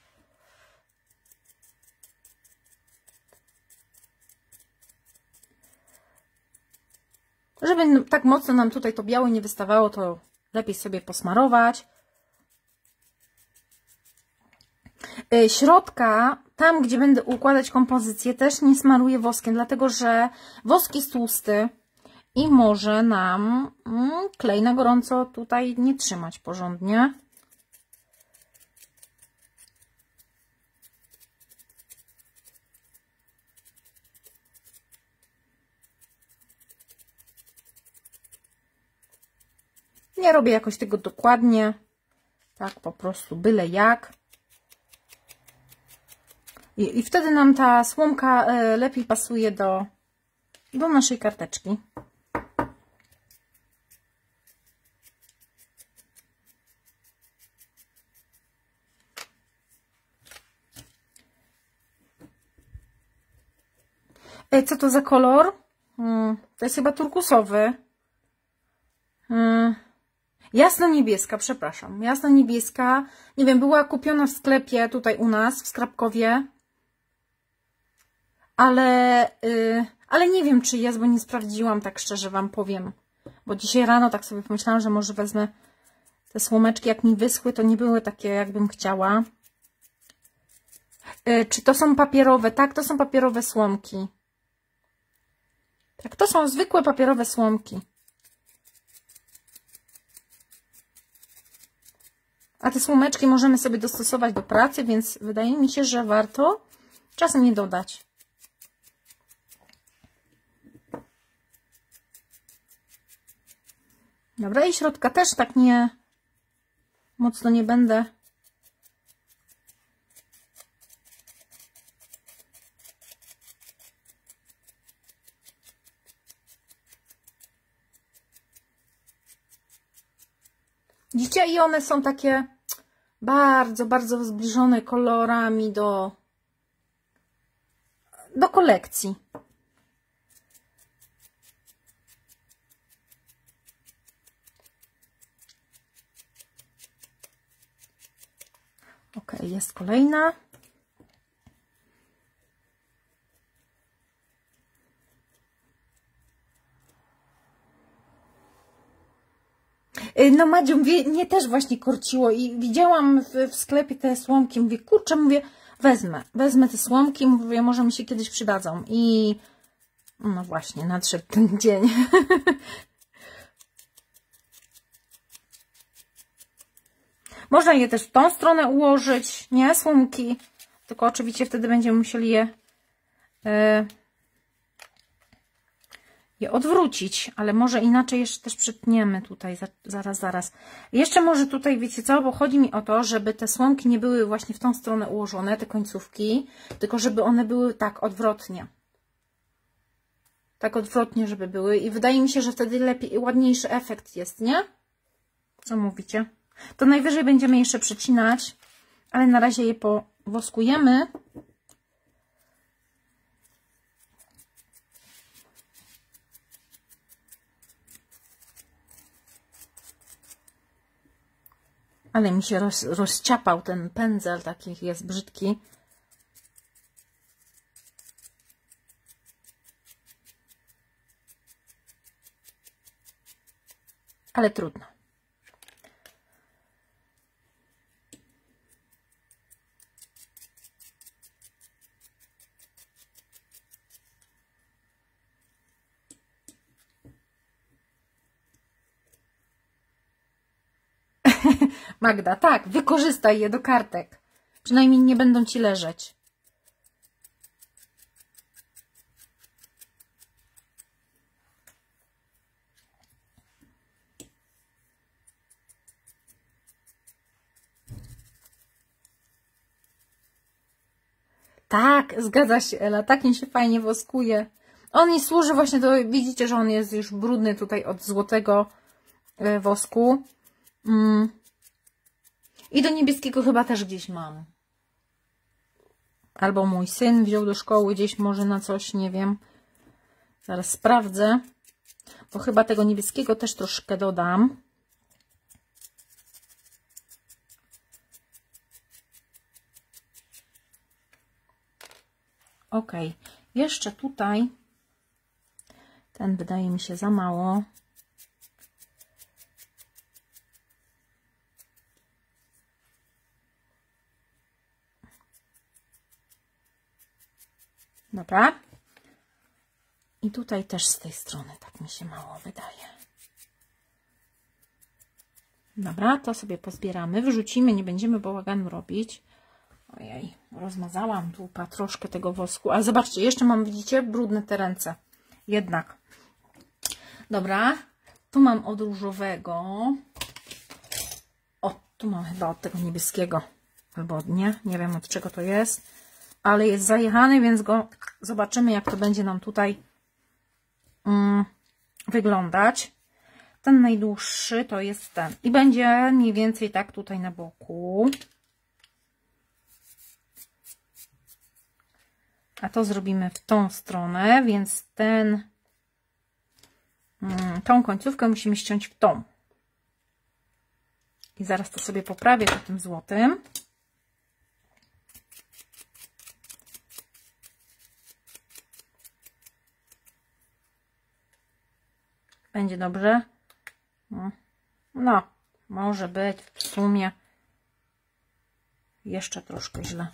Żeby tak mocno nam tutaj to białe nie wystawało, to lepiej sobie posmarować. Y, środka, tam gdzie będę układać kompozycję, też nie smaruję woskiem, dlatego że wosk jest tłusty i może nam mm, klej na gorąco tutaj nie trzymać porządnie. Nie robię jakoś tego dokładnie. Tak, po prostu byle jak. I, i wtedy nam ta słomka e, lepiej pasuje do, do naszej karteczki. E, co to za kolor? Hmm, to jest chyba turkusowy. Jasno-niebieska, przepraszam. Jasno-niebieska. Nie wiem, była kupiona w sklepie tutaj u nas, w Skrapkowie. Ale, yy, ale nie wiem, czy jest, bo nie sprawdziłam, tak szczerze Wam powiem. Bo dzisiaj rano tak sobie pomyślałam, że może wezmę te słomeczki. Jak mi wyschły, to nie były takie, jakbym chciała. Yy, czy to są papierowe? Tak, to są papierowe słomki. Tak, to są zwykłe papierowe słomki. A te słomeczki możemy sobie dostosować do pracy, więc wydaje mi się, że warto czasem nie dodać. Dobra, i środka też tak nie mocno nie będę Widzicie? I one są takie bardzo, bardzo zbliżone kolorami do, do kolekcji. Ok, jest kolejna. No Madziu, mówię, mnie też właśnie korciło i widziałam w, w sklepie te słomki, mówię, kurczę, mówię, wezmę, wezmę te słomki, mówię, może mi się kiedyś przydadzą i no właśnie, nadszedł ten [LAUGHS] dzień. Można je też w tą stronę ułożyć, nie? Słomki. Tylko oczywiście wtedy będziemy musieli je yy, je odwrócić, ale może inaczej jeszcze też przytniemy tutaj, zaraz, zaraz. Jeszcze może tutaj, wiecie co, bo chodzi mi o to, żeby te słomki nie były właśnie w tą stronę ułożone, te końcówki, tylko żeby one były tak odwrotnie. Tak odwrotnie, żeby były i wydaje mi się, że wtedy lepiej, ładniejszy efekt jest, nie? Co mówicie? To najwyżej będziemy jeszcze przecinać, ale na razie je powoskujemy. Ale mi się roz, rozciapał ten pędzel, taki jest brzydki. Ale trudno. Magda, tak, wykorzystaj je do kartek. Przynajmniej nie będą ci leżeć. Tak, zgadza się Ela, tak mi się fajnie woskuje. On i służy właśnie do, widzicie, że on jest już brudny tutaj od złotego e, wosku. Mm. I do niebieskiego chyba też gdzieś mam. Albo mój syn wziął do szkoły gdzieś może na coś, nie wiem. Zaraz sprawdzę. Bo chyba tego niebieskiego też troszkę dodam. Ok, jeszcze tutaj ten wydaje mi się za mało. Dobra. I tutaj też z tej strony tak mi się mało wydaje. Dobra, to sobie pozbieramy, wrzucimy, nie będziemy bałaganu robić. Ojej, rozmazałam tu troszkę tego wosku. Ale zobaczcie, jeszcze mam, widzicie, brudne te ręce. Jednak. Dobra, tu mam od różowego. O, tu mam chyba od tego niebieskiego. Albo od nie, nie wiem od czego to jest ale jest zajechany, więc go zobaczymy, jak to będzie nam tutaj um, wyglądać. Ten najdłuższy to jest ten. I będzie mniej więcej tak tutaj na boku. A to zrobimy w tą stronę, więc ten, um, tą końcówkę musimy ściąć w tą. I zaraz to sobie poprawię po tym złotym. Będzie dobrze? No, no może być w sumie jeszcze troszkę źle.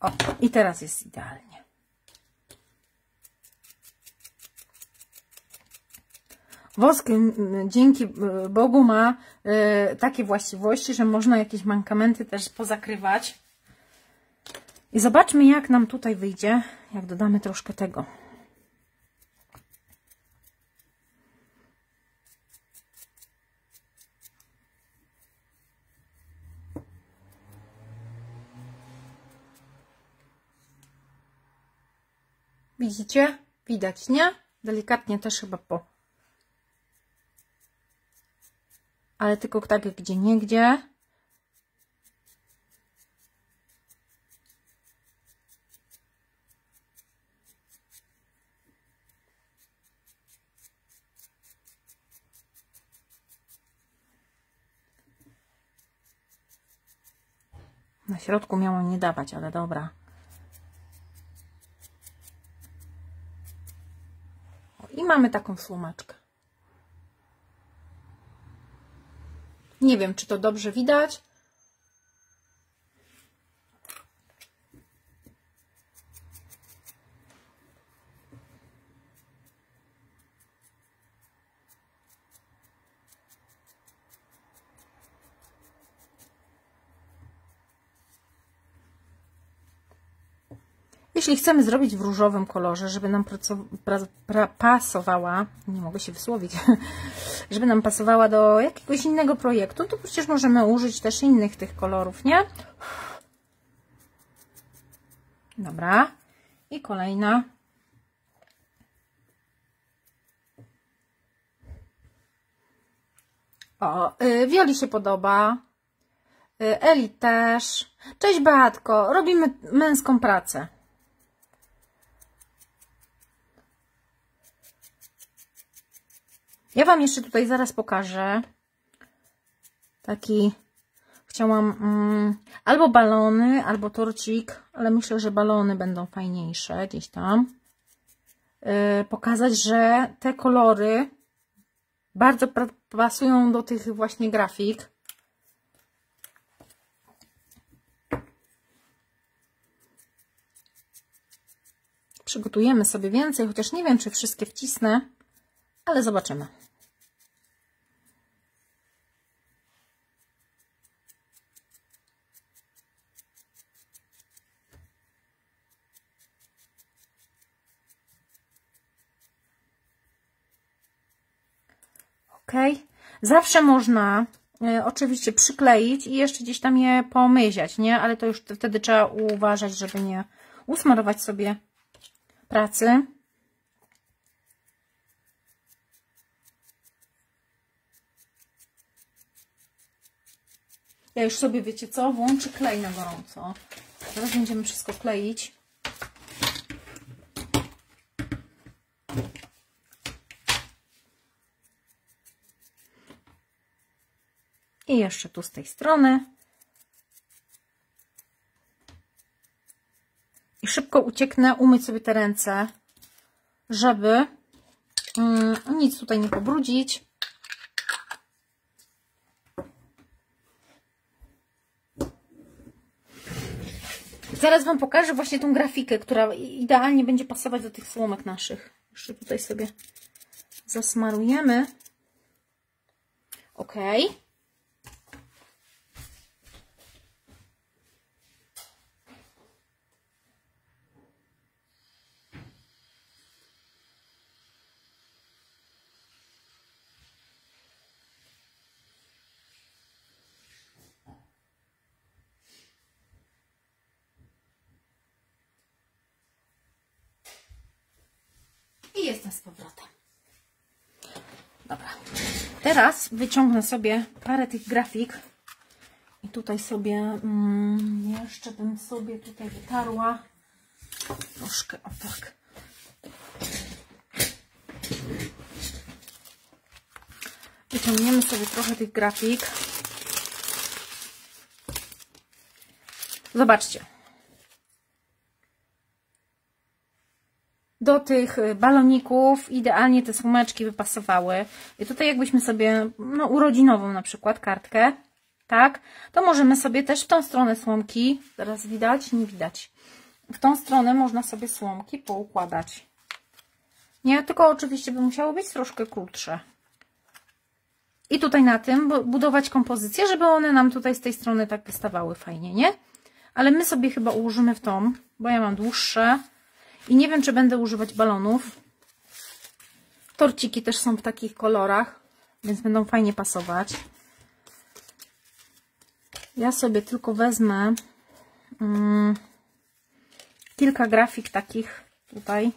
O, i teraz jest idealnie. Wosk dzięki Bogu ma y, takie właściwości, że można jakieś mankamenty też pozakrywać. I zobaczmy, jak nam tutaj wyjdzie, jak dodamy troszkę tego. Widzicie? Widać, nie? Delikatnie też chyba po. Ale tylko tak gdzie niegdzie. Na środku miało nie dawać, ale dobra. I mamy taką słomaczkę. Nie wiem, czy to dobrze widać. Jeśli chcemy zrobić w różowym kolorze, żeby nam pasowała, nie mogę się wysłowić, [LAUGHS] żeby nam pasowała do jakiegoś innego projektu, to przecież możemy użyć też innych tych kolorów, nie? Dobra. I kolejna. O, y, Wioli się podoba. Y, Eli też. Cześć Beatko, robimy męską pracę. Ja Wam jeszcze tutaj zaraz pokażę taki, chciałam mm, albo balony, albo torcik, ale myślę, że balony będą fajniejsze gdzieś tam. Yy, pokazać, że te kolory bardzo pasują do tych właśnie grafik. Przygotujemy sobie więcej, chociaż nie wiem, czy wszystkie wcisnę, ale zobaczymy. Zawsze można y, oczywiście przykleić i jeszcze gdzieś tam je pomyziać, nie? Ale to już wtedy trzeba uważać, żeby nie usmarować sobie pracy. Ja już sobie, wiecie co, włączę klej na gorąco. Teraz będziemy wszystko kleić. I jeszcze tu z tej strony. I szybko ucieknę, umyć sobie te ręce, żeby mm, nic tutaj nie pobrudzić. Zaraz Wam pokażę właśnie tą grafikę, która idealnie będzie pasować do tych słomek naszych. Jeszcze tutaj sobie zasmarujemy. Ok. I jestem z powrotem. Dobra. Teraz wyciągnę sobie parę tych grafik. I tutaj sobie mm, jeszcze bym sobie tutaj wytarła troszkę, o tak. Wyciągniemy sobie trochę tych grafik. Zobaczcie. Do tych y, baloników idealnie te słomeczki wypasowały. I tutaj jakbyśmy sobie, no urodzinową na przykład kartkę, tak, to możemy sobie też w tą stronę słomki, teraz widać, nie widać, w tą stronę można sobie słomki poukładać. Nie, tylko oczywiście by musiało być troszkę krótsze. I tutaj na tym budować kompozycję, żeby one nam tutaj z tej strony tak wystawały fajnie, nie? Ale my sobie chyba ułożymy w tą, bo ja mam dłuższe, i nie wiem, czy będę używać balonów. Torciki też są w takich kolorach, więc będą fajnie pasować. Ja sobie tylko wezmę um, kilka grafik takich tutaj.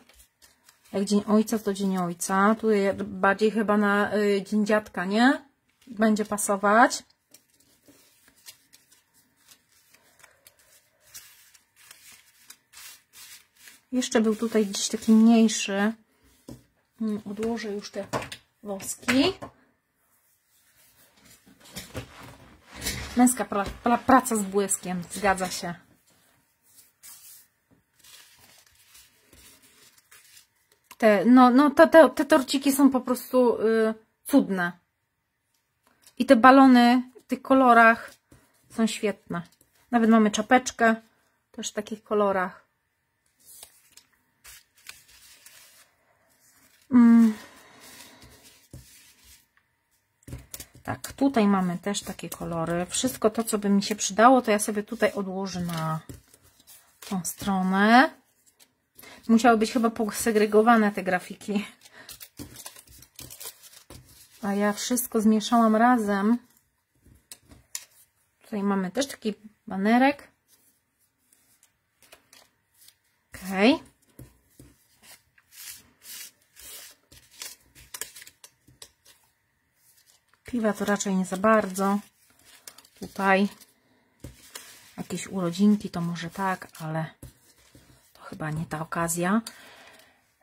Jak Dzień Ojca to Dzień Ojca. Tu bardziej chyba na y, Dzień Dziadka, nie? Będzie pasować. Jeszcze był tutaj gdzieś taki mniejszy. Mm, odłożę już te woski. Męska pra, pra, praca z błyskiem, zgadza się. Te, no, no te, te, te torciki są po prostu y, cudne. I te balony w tych kolorach są świetne. Nawet mamy czapeczkę też w takich kolorach. Tutaj mamy też takie kolory. Wszystko to, co by mi się przydało, to ja sobie tutaj odłożę na tą stronę. Musiały być chyba posegregowane te grafiki. A ja wszystko zmieszałam razem. Tutaj mamy też taki banerek. Okej. Okay. Piwa to raczej nie za bardzo. Tutaj jakieś urodzinki to może tak, ale to chyba nie ta okazja.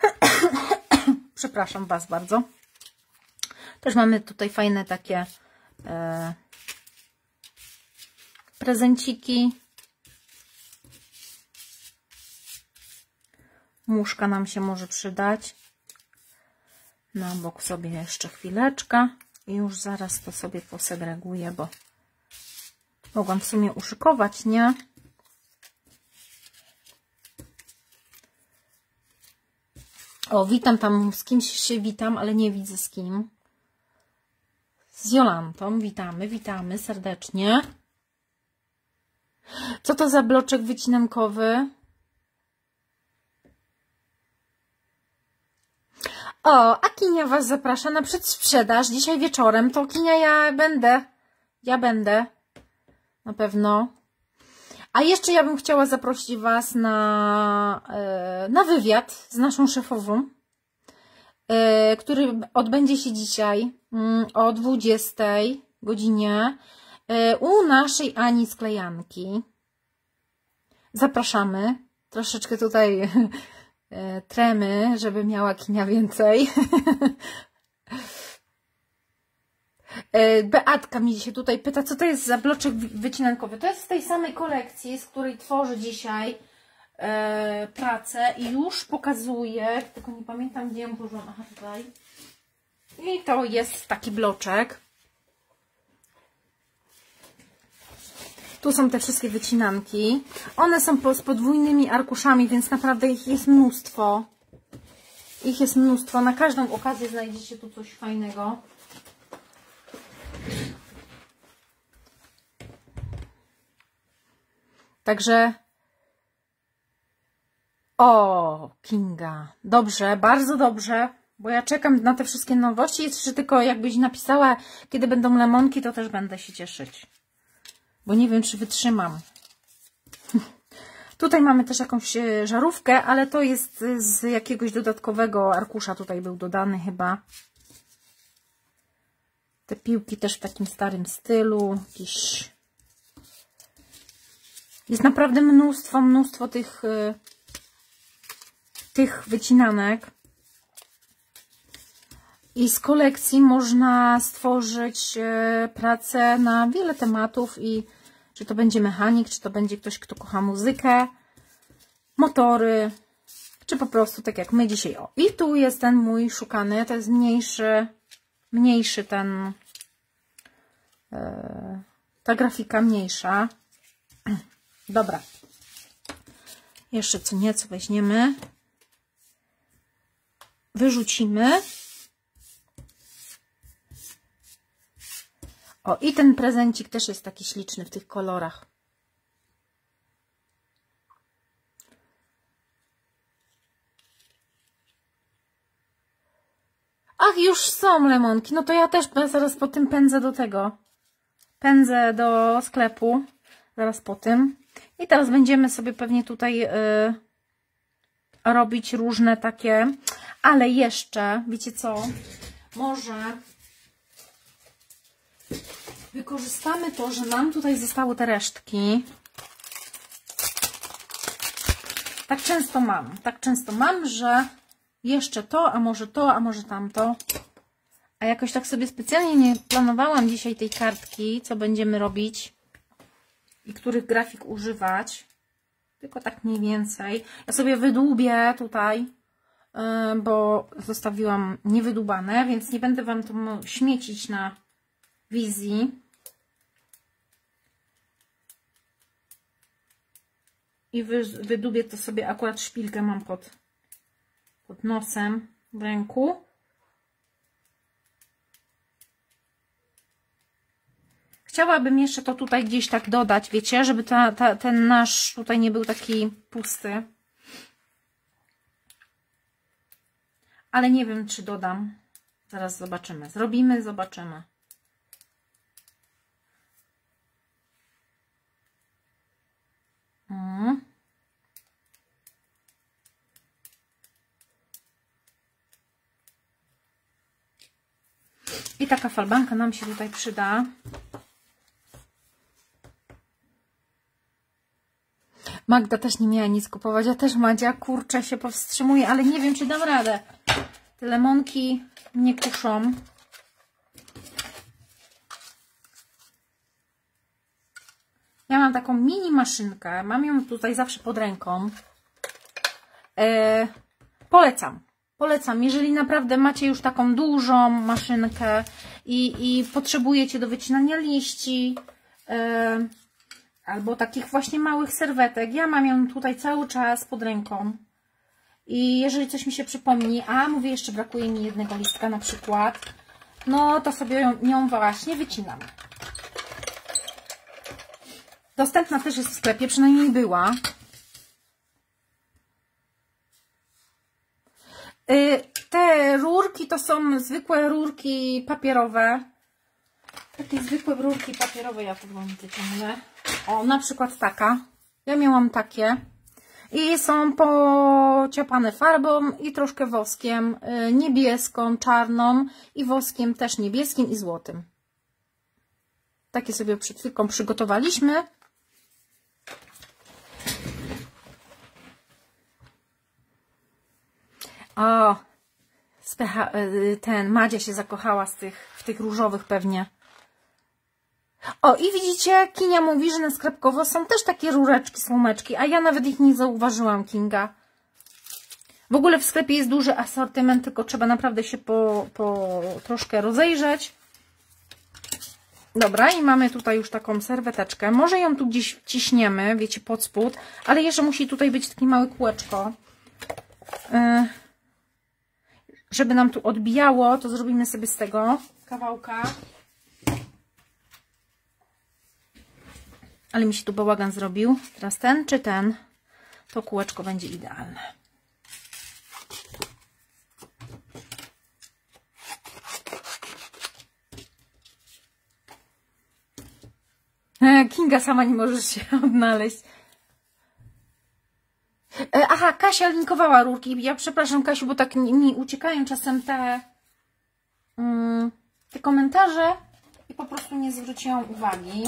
[COUGHS] Przepraszam Was bardzo. Też mamy tutaj fajne takie e, prezenciki. Muszka nam się może przydać. Na bok sobie jeszcze chwileczkę. I już zaraz to sobie posegreguję, bo mogłam w sumie uszykować, nie? O, witam tam, z kimś się witam, ale nie widzę z kim. Z Jolantą, witamy, witamy serdecznie. Co to za bloczek wycinankowy? O, a Kinia Was zaprasza na przedsprzedaż dzisiaj wieczorem. To Kinia ja będę. Ja będę. Na pewno. A jeszcze ja bym chciała zaprosić Was na, e, na wywiad z naszą szefową, e, który odbędzie się dzisiaj mm, o 20 godzinie e, u naszej Ani Sklejanki. Zapraszamy. Troszeczkę tutaj tremy, żeby miała kinia więcej. E, Beatka mi się tutaj pyta, co to jest za bloczek wycinankowy. To jest z tej samej kolekcji, z której tworzę dzisiaj e, pracę i już pokazuję, tylko nie pamiętam gdzie ją położyłam. Aha, tutaj. I to jest taki bloczek. Tu są te wszystkie wycinanki. One są z podwójnymi arkuszami, więc naprawdę ich jest mnóstwo. Ich jest mnóstwo. Na każdą okazję znajdziecie tu coś fajnego. Także o, Kinga. Dobrze, bardzo dobrze, bo ja czekam na te wszystkie nowości. Jeszcze tylko jakbyś napisała, kiedy będą lemonki, to też będę się cieszyć bo nie wiem, czy wytrzymam. [LAUGHS] Tutaj mamy też jakąś e, żarówkę, ale to jest z jakiegoś dodatkowego arkusza tutaj był dodany chyba. Te piłki też w takim starym stylu. Jakiś... Jest naprawdę mnóstwo, mnóstwo tych, e, tych wycinanek. I z kolekcji można stworzyć e, pracę na wiele tematów i czy to będzie mechanik, czy to będzie ktoś, kto kocha muzykę, motory, czy po prostu tak jak my dzisiaj. O, i tu jest ten mój szukany, to jest mniejszy, mniejszy ten, yy, ta grafika mniejsza. [CLEARS THROAT] Dobra. Jeszcze co nieco weźmiemy. Wyrzucimy. O, i ten prezencik też jest taki śliczny w tych kolorach. Ach, już są lemonki. No to ja też zaraz po tym pędzę do tego. Pędzę do sklepu. Zaraz po tym. I teraz będziemy sobie pewnie tutaj yy, robić różne takie... Ale jeszcze, wiecie co? Może wykorzystamy to, że nam tutaj zostały te resztki. Tak często mam, tak często mam, że jeszcze to, a może to, a może tamto. A jakoś tak sobie specjalnie nie planowałam dzisiaj tej kartki, co będziemy robić i których grafik używać. Tylko tak mniej więcej. Ja sobie wydłubię tutaj, y, bo zostawiłam niewydubane, więc nie będę Wam to śmiecić na wizji. I wy, wydubię to sobie, akurat szpilkę mam pod, pod nosem w ręku. Chciałabym jeszcze to tutaj gdzieś tak dodać, wiecie, żeby ta, ta, ten nasz tutaj nie był taki pusty. ale nie wiem, czy dodam. Zaraz zobaczymy. Zrobimy, zobaczymy. Mm. I taka falbanka nam się tutaj przyda. Magda też nie miała nic kupować. Ja też Madzia, kurczę, się powstrzymuję, ale nie wiem, czy dam radę. Te lemonki mnie kuszą. Ja mam taką mini maszynkę. Mam ją tutaj zawsze pod ręką. E, polecam. Polecam, jeżeli naprawdę macie już taką dużą maszynkę i, i potrzebujecie do wycinania liści e, albo takich właśnie małych serwetek. Ja mam ją tutaj cały czas pod ręką. I jeżeli coś mi się przypomni, a mówię, jeszcze brakuje mi jednego listka na przykład, no to sobie ją, ją właśnie wycinam. Dostępna też jest w sklepie, przynajmniej była. Y, te rurki to są zwykłe rurki papierowe. Takie zwykłe rurki papierowe ja tu wam wyciągnę. O, na przykład taka. Ja miałam takie. I są pociapane farbą i troszkę woskiem y, niebieską, czarną i woskiem też niebieskim i złotym. Takie sobie przed chwilką przygotowaliśmy. O, y, ten Madzia się zakochała z tych, w tych różowych pewnie. O, i widzicie, Kinia mówi, że na sklepkowo są też takie rureczki, słomeczki, a ja nawet ich nie zauważyłam, Kinga. W ogóle w sklepie jest duży asortyment, tylko trzeba naprawdę się po, po troszkę rozejrzeć. Dobra, i mamy tutaj już taką serweteczkę. Może ją tu gdzieś wciśniemy, wiecie, pod spód, ale jeszcze musi tutaj być takie małe kółeczko. Yy, żeby nam tu odbijało, to zrobimy sobie z tego kawałka. Ale mi się tu bałagan zrobił. Teraz ten czy ten? To kółeczko będzie idealne. E, Kinga sama nie możesz się [LAUGHS] odnaleźć. E, aha, Kasia linkowała rurki. Ja przepraszam Kasiu, bo tak mi uciekają czasem te, um, te komentarze i po prostu nie zwróciłam uwagi.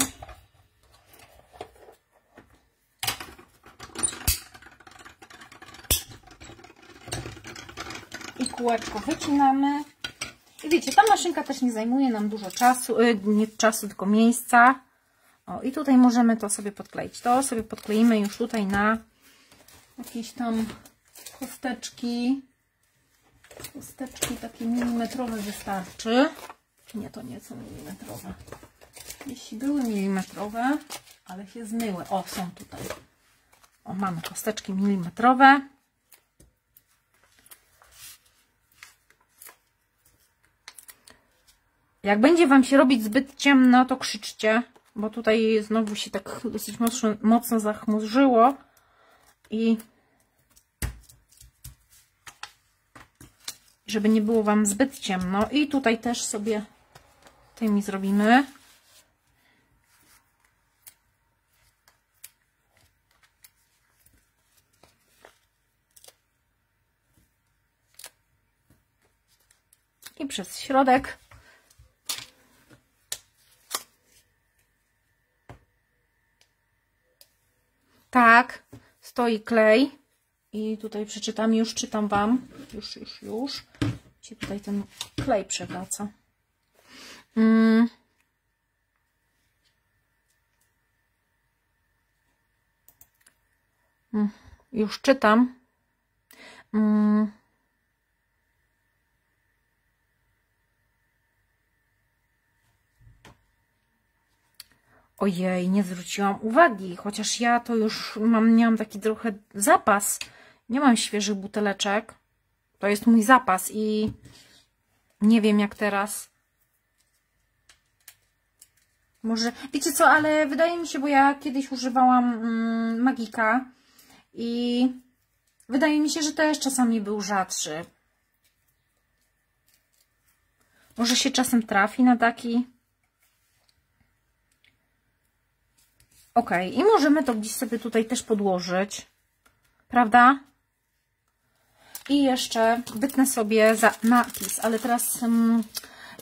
I kółeczko wycinamy. I wiecie, ta maszynka też nie zajmuje nam dużo czasu, e, nie czasu, tylko miejsca. O, i tutaj możemy to sobie podkleić. To sobie podkleimy już tutaj na jakieś tam kosteczki. Kosteczki takie milimetrowe wystarczy. Nie, to nie są milimetrowe. Jeśli były milimetrowe, ale się zmyły. O, są tutaj. O, mamy kosteczki milimetrowe. Jak będzie Wam się robić zbyt ciemno, to krzyczcie, bo tutaj znowu się tak dosyć mocno, mocno zachmurzyło i żeby nie było Wam zbyt ciemno. I tutaj też sobie tymi zrobimy. I przez środek. Tak, stoi klej. I tutaj przeczytam, już czytam Wam. Już, już, już. Się tutaj ten klej przewraca. Mm. Mm. Już czytam. Mm. Ojej, nie zwróciłam uwagi, chociaż ja to już mam, miałam taki trochę zapas. Nie mam świeżych buteleczek. To jest mój zapas i nie wiem jak teraz. Może, wiecie co, ale wydaje mi się, bo ja kiedyś używałam mm, Magika i wydaje mi się, że też czasami był rzadszy. Może się czasem trafi na taki. Ok, i możemy to gdzieś sobie tutaj też podłożyć. Prawda? I jeszcze wytnę sobie za napis, ale teraz um,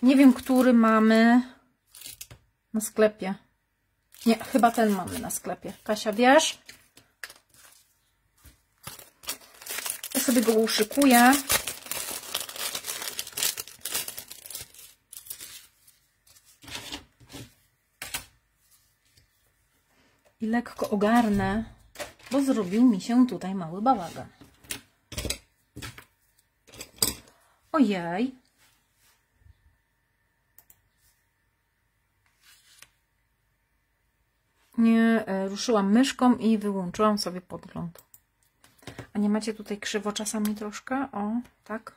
nie wiem, który mamy na sklepie. Nie, chyba ten mamy na sklepie. Kasia, wiesz? Ja sobie go uszykuję. I lekko ogarnę, bo zrobił mi się tutaj mały bałagan. Ojej. Nie e, ruszyłam myszką i wyłączyłam sobie podgląd. A nie macie tutaj krzywo czasami troszkę? O, tak.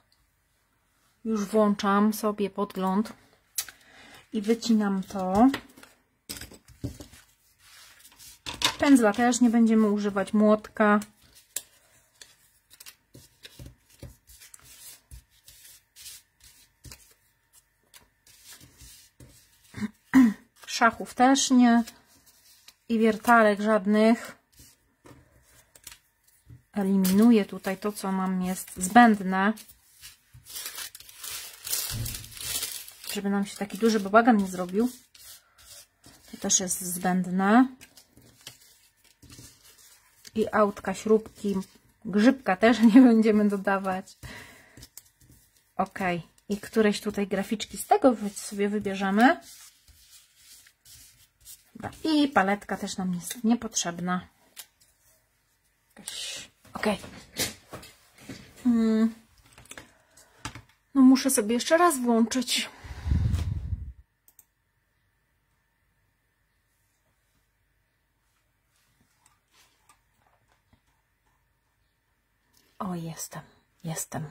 Już włączam sobie podgląd i wycinam to. Pędzla też nie będziemy używać, młotka. Szachów też nie. I wiertarek żadnych. Eliminuję tutaj to, co nam jest zbędne. Żeby nam się taki duży bałagan nie zrobił. To też jest zbędne. I autka, śrubki, grzybka też [LAUGHS] nie będziemy dodawać. Ok. I któreś tutaj graficzki z tego sobie wybierzemy. I paletka też nam jest niepotrzebna. Ok. Hmm. No muszę sobie jeszcze raz włączyć. Jestem, jestem.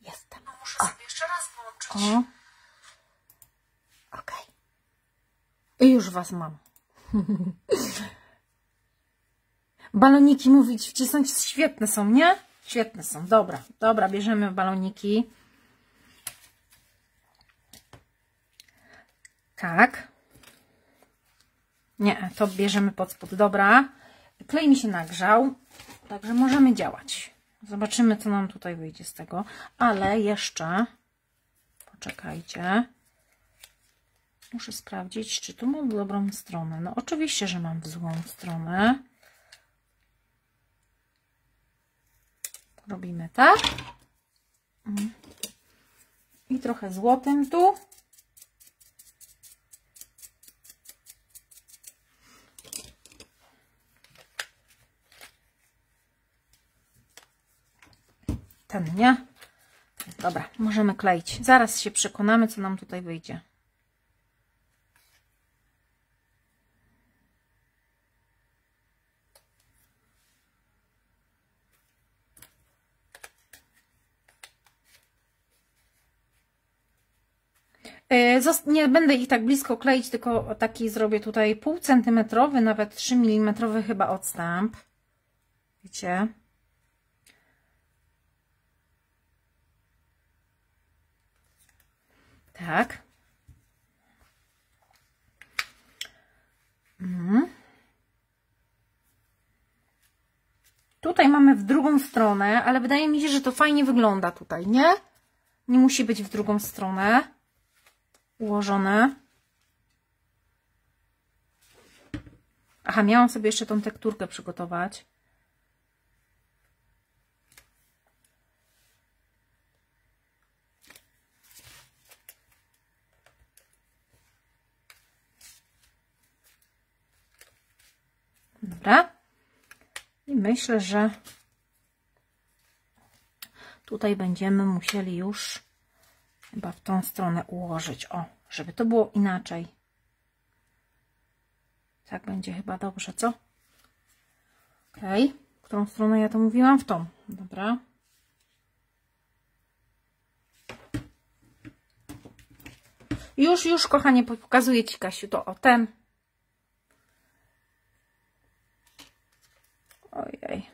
Jestem.
No muszę o. sobie jeszcze raz włączyć.
O. Ok. I już Was mam. [LAUGHS] baloniki mówić, wcisnąć świetne są, nie? Świetne są. Dobra, dobra, bierzemy baloniki. Tak. Nie, to bierzemy pod spód. Dobra. Klej mi się nagrzał. Także możemy działać. Zobaczymy, co nam tutaj wyjdzie z tego. Ale jeszcze, poczekajcie, muszę sprawdzić, czy tu mam dobrą stronę. No oczywiście, że mam w złą stronę. Robimy tak. I trochę złotym tu. Ten, nie? Dobra, możemy kleić. Zaraz się przekonamy, co nam tutaj wyjdzie. E, nie będę ich tak blisko kleić, tylko taki zrobię tutaj pół centymetrowy, nawet 3 mm chyba odstęp. Wiecie? Tak. Mhm. Tutaj mamy w drugą stronę, ale wydaje mi się, że to fajnie wygląda tutaj, nie? Nie musi być w drugą stronę ułożone. Aha, miałam sobie jeszcze tą tekturkę przygotować. Dobra. I myślę, że tutaj będziemy musieli już chyba w tą stronę ułożyć. O, żeby to było inaczej. Tak będzie chyba dobrze, co? Ok. Którą stronę ja to mówiłam? W tą. Dobra. Już, już, kochanie, pokazuję Ci, Kasiu, to o ten. Ojej.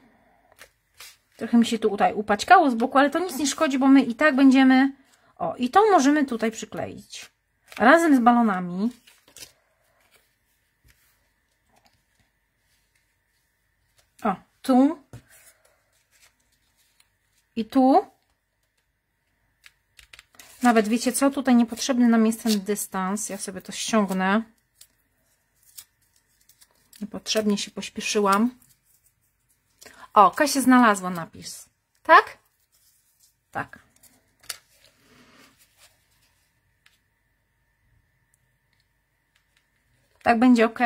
Trochę mi się tu tutaj upaćkało z boku, ale to nic nie szkodzi, bo my i tak będziemy O, i to możemy tutaj przykleić. Razem z balonami. O, tu. I tu. Nawet wiecie co? Tutaj niepotrzebny nam jest ten dystans. Ja sobie to ściągnę. Niepotrzebnie się pośpieszyłam. O, Kasia znalazła napis. Tak? Tak. Tak będzie ok.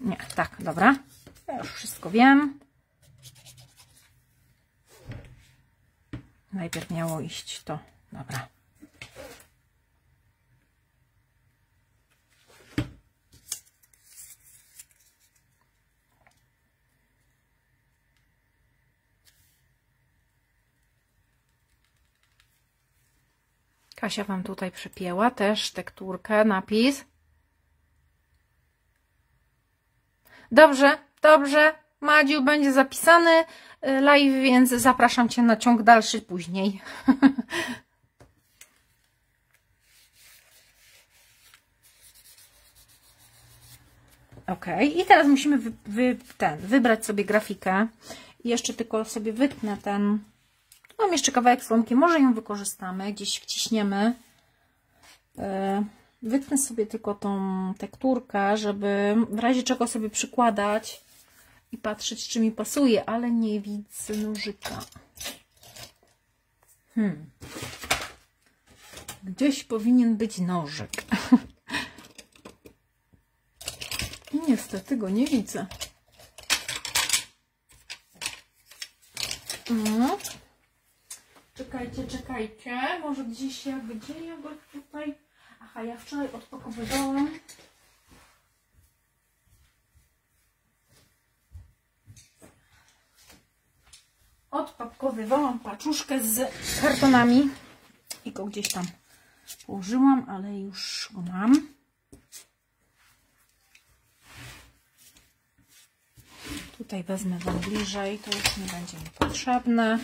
Nie, tak, dobra. Ja już wszystko wiem. Najpierw miało iść to. Dobra. Kasia Wam tutaj przypięła też tekturkę, napis. Dobrze, dobrze. Madziu, będzie zapisany y, live, więc zapraszam Cię na ciąg dalszy później. [LAUGHS] ok, i teraz musimy wy, wy, ten, wybrać sobie grafikę. Jeszcze tylko sobie wytnę ten Mam jeszcze kawałek słomki, może ją wykorzystamy, gdzieś wciśniemy. E, wytnę sobie tylko tą tekturkę, żeby w razie czego sobie przykładać i patrzeć, czy mi pasuje, ale nie widzę nożyka. Hmm. Gdzieś powinien być nożyk. [LAUGHS] I niestety go nie widzę. No. Czekajcie, czekajcie. Może gdzieś ja, gdzie ja go tutaj... Aha, ja wczoraj odpakowywałam. Odpakowywałam paczuszkę z kartonami i go gdzieś tam położyłam, ale już go mam. Tutaj wezmę Wam bliżej, to już nie będzie mi potrzebne.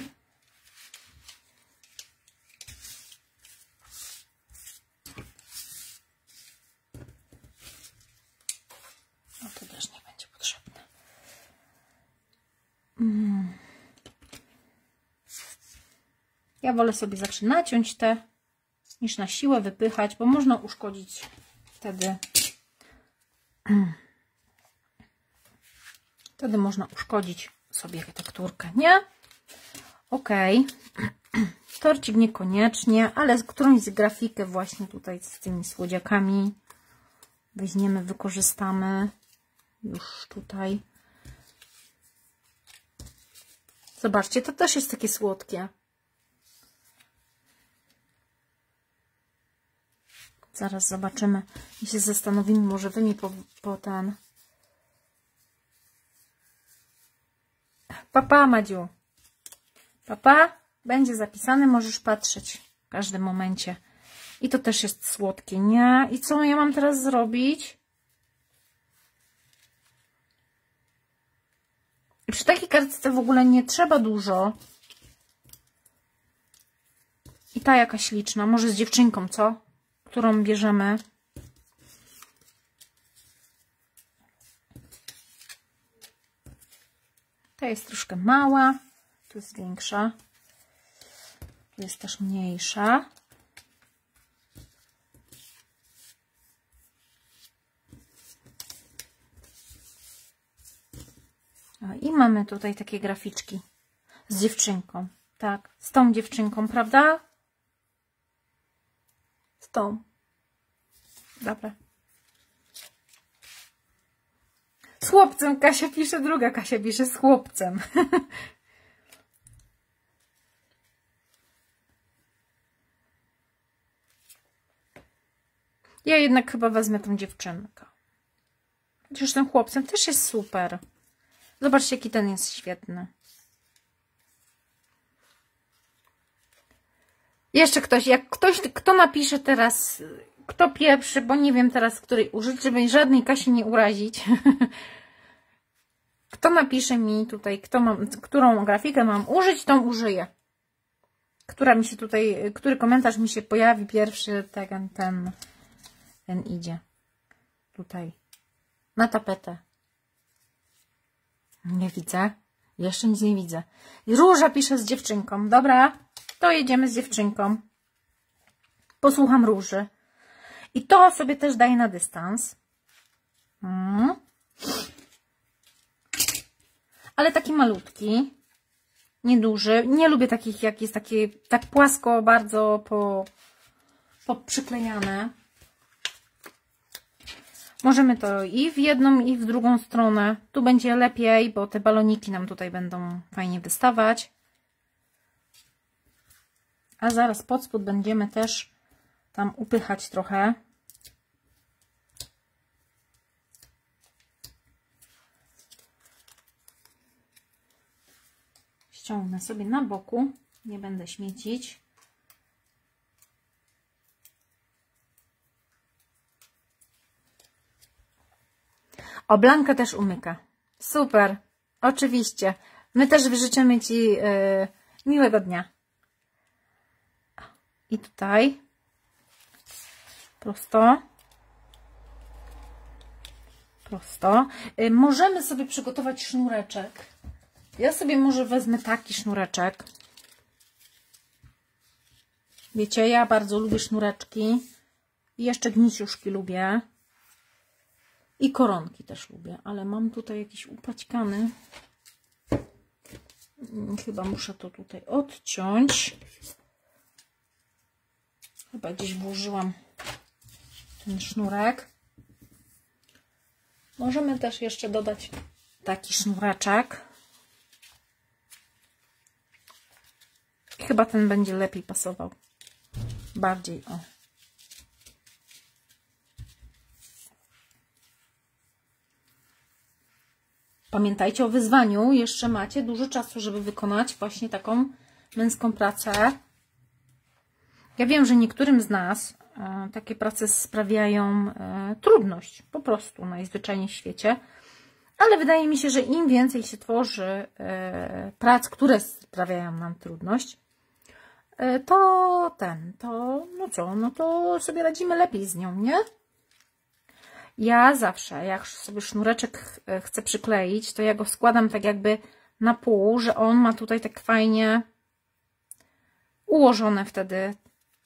Ja wolę sobie zawsze naciąć te, niż na siłę wypychać, bo można uszkodzić wtedy. Wtedy można uszkodzić sobie tekturkę, nie? Ok. [CLEARS THROAT] Torcik niekoniecznie, ale z którąś z grafikę właśnie tutaj z tymi słodziakami weźmiemy, wykorzystamy już tutaj. Zobaczcie, to też jest takie słodkie. Zaraz zobaczymy i się zastanowimy, może wy mi po, po ten... Papa, Madziu. Papa, będzie zapisany, możesz patrzeć w każdym momencie. I to też jest słodkie, nie? I co ja mam teraz zrobić? Przy takiej kartce w ogóle nie trzeba dużo. I ta jakaś liczna, może z dziewczynką, co? którą bierzemy. Ta jest troszkę mała, tu jest większa, tu jest też mniejsza. I mamy tutaj takie graficzki z dziewczynką. Tak, z tą dziewczynką, prawda? Z tą. Dobra. Z chłopcem Kasia pisze, druga Kasia pisze z chłopcem. [LAUGHS] Ja jednak chyba wezmę tą dziewczynkę. Chociaż tym chłopcem też jest super. Zobaczcie, jaki ten jest świetny. Jeszcze ktoś, jak ktoś, kto napisze teraz, kto pierwszy, bo nie wiem teraz, której użyć, żeby żadnej Kasi nie urazić. [LAUGHS] Kto napisze mi tutaj, kto mam, którą grafikę mam użyć, tą użyję. Która mi się tutaj, który komentarz mi się pojawi pierwszy, ten, ten, ten idzie. Tutaj. Na tapetę. Nie widzę. Jeszcze nic nie widzę. Róża pisze z dziewczynką. Dobra, to jedziemy z dziewczynką. Posłucham Róży. I to sobie też daję na dystans. Mm. Ale taki malutki. Nieduży. Nie lubię takich, jak jest takie tak płasko, bardzo po, po przyklejane. Możemy to i w jedną, i w drugą stronę. Tu będzie lepiej, bo te baloniki nam tutaj będą fajnie wystawać. A zaraz pod spód będziemy też tam upychać trochę. Ściągnę sobie na boku. Nie będę śmiecić. O, Blanka też umyka. Super. Oczywiście. My też życzymy Ci yy, miłego dnia. I tutaj prosto. Prosto. Yy, możemy sobie przygotować sznureczek. Ja sobie może wezmę taki sznureczek. Wiecie, ja bardzo lubię sznureczki. I jeszcze gniciuszki lubię. I koronki też lubię, ale mam tutaj jakiś upaćkany. Chyba muszę to tutaj odciąć. Chyba gdzieś włożyłam ten sznurek. Możemy też jeszcze dodać taki sznureczek. Chyba ten będzie lepiej pasował. Bardziej, o. Pamiętajcie o wyzwaniu. Jeszcze macie dużo czasu, żeby wykonać właśnie taką męską pracę. Ja wiem, że niektórym z nas e, takie prace sprawiają e, trudność. Po prostu najzwyczajniej w świecie. Ale wydaje mi się, że im więcej się tworzy e, prac, które sprawiają nam trudność, to ten, to no co, no to sobie radzimy lepiej z nią, nie? Ja zawsze, jak sobie sznureczek chcę przykleić, to ja go składam tak jakby na pół, że on ma tutaj tak fajnie ułożone wtedy,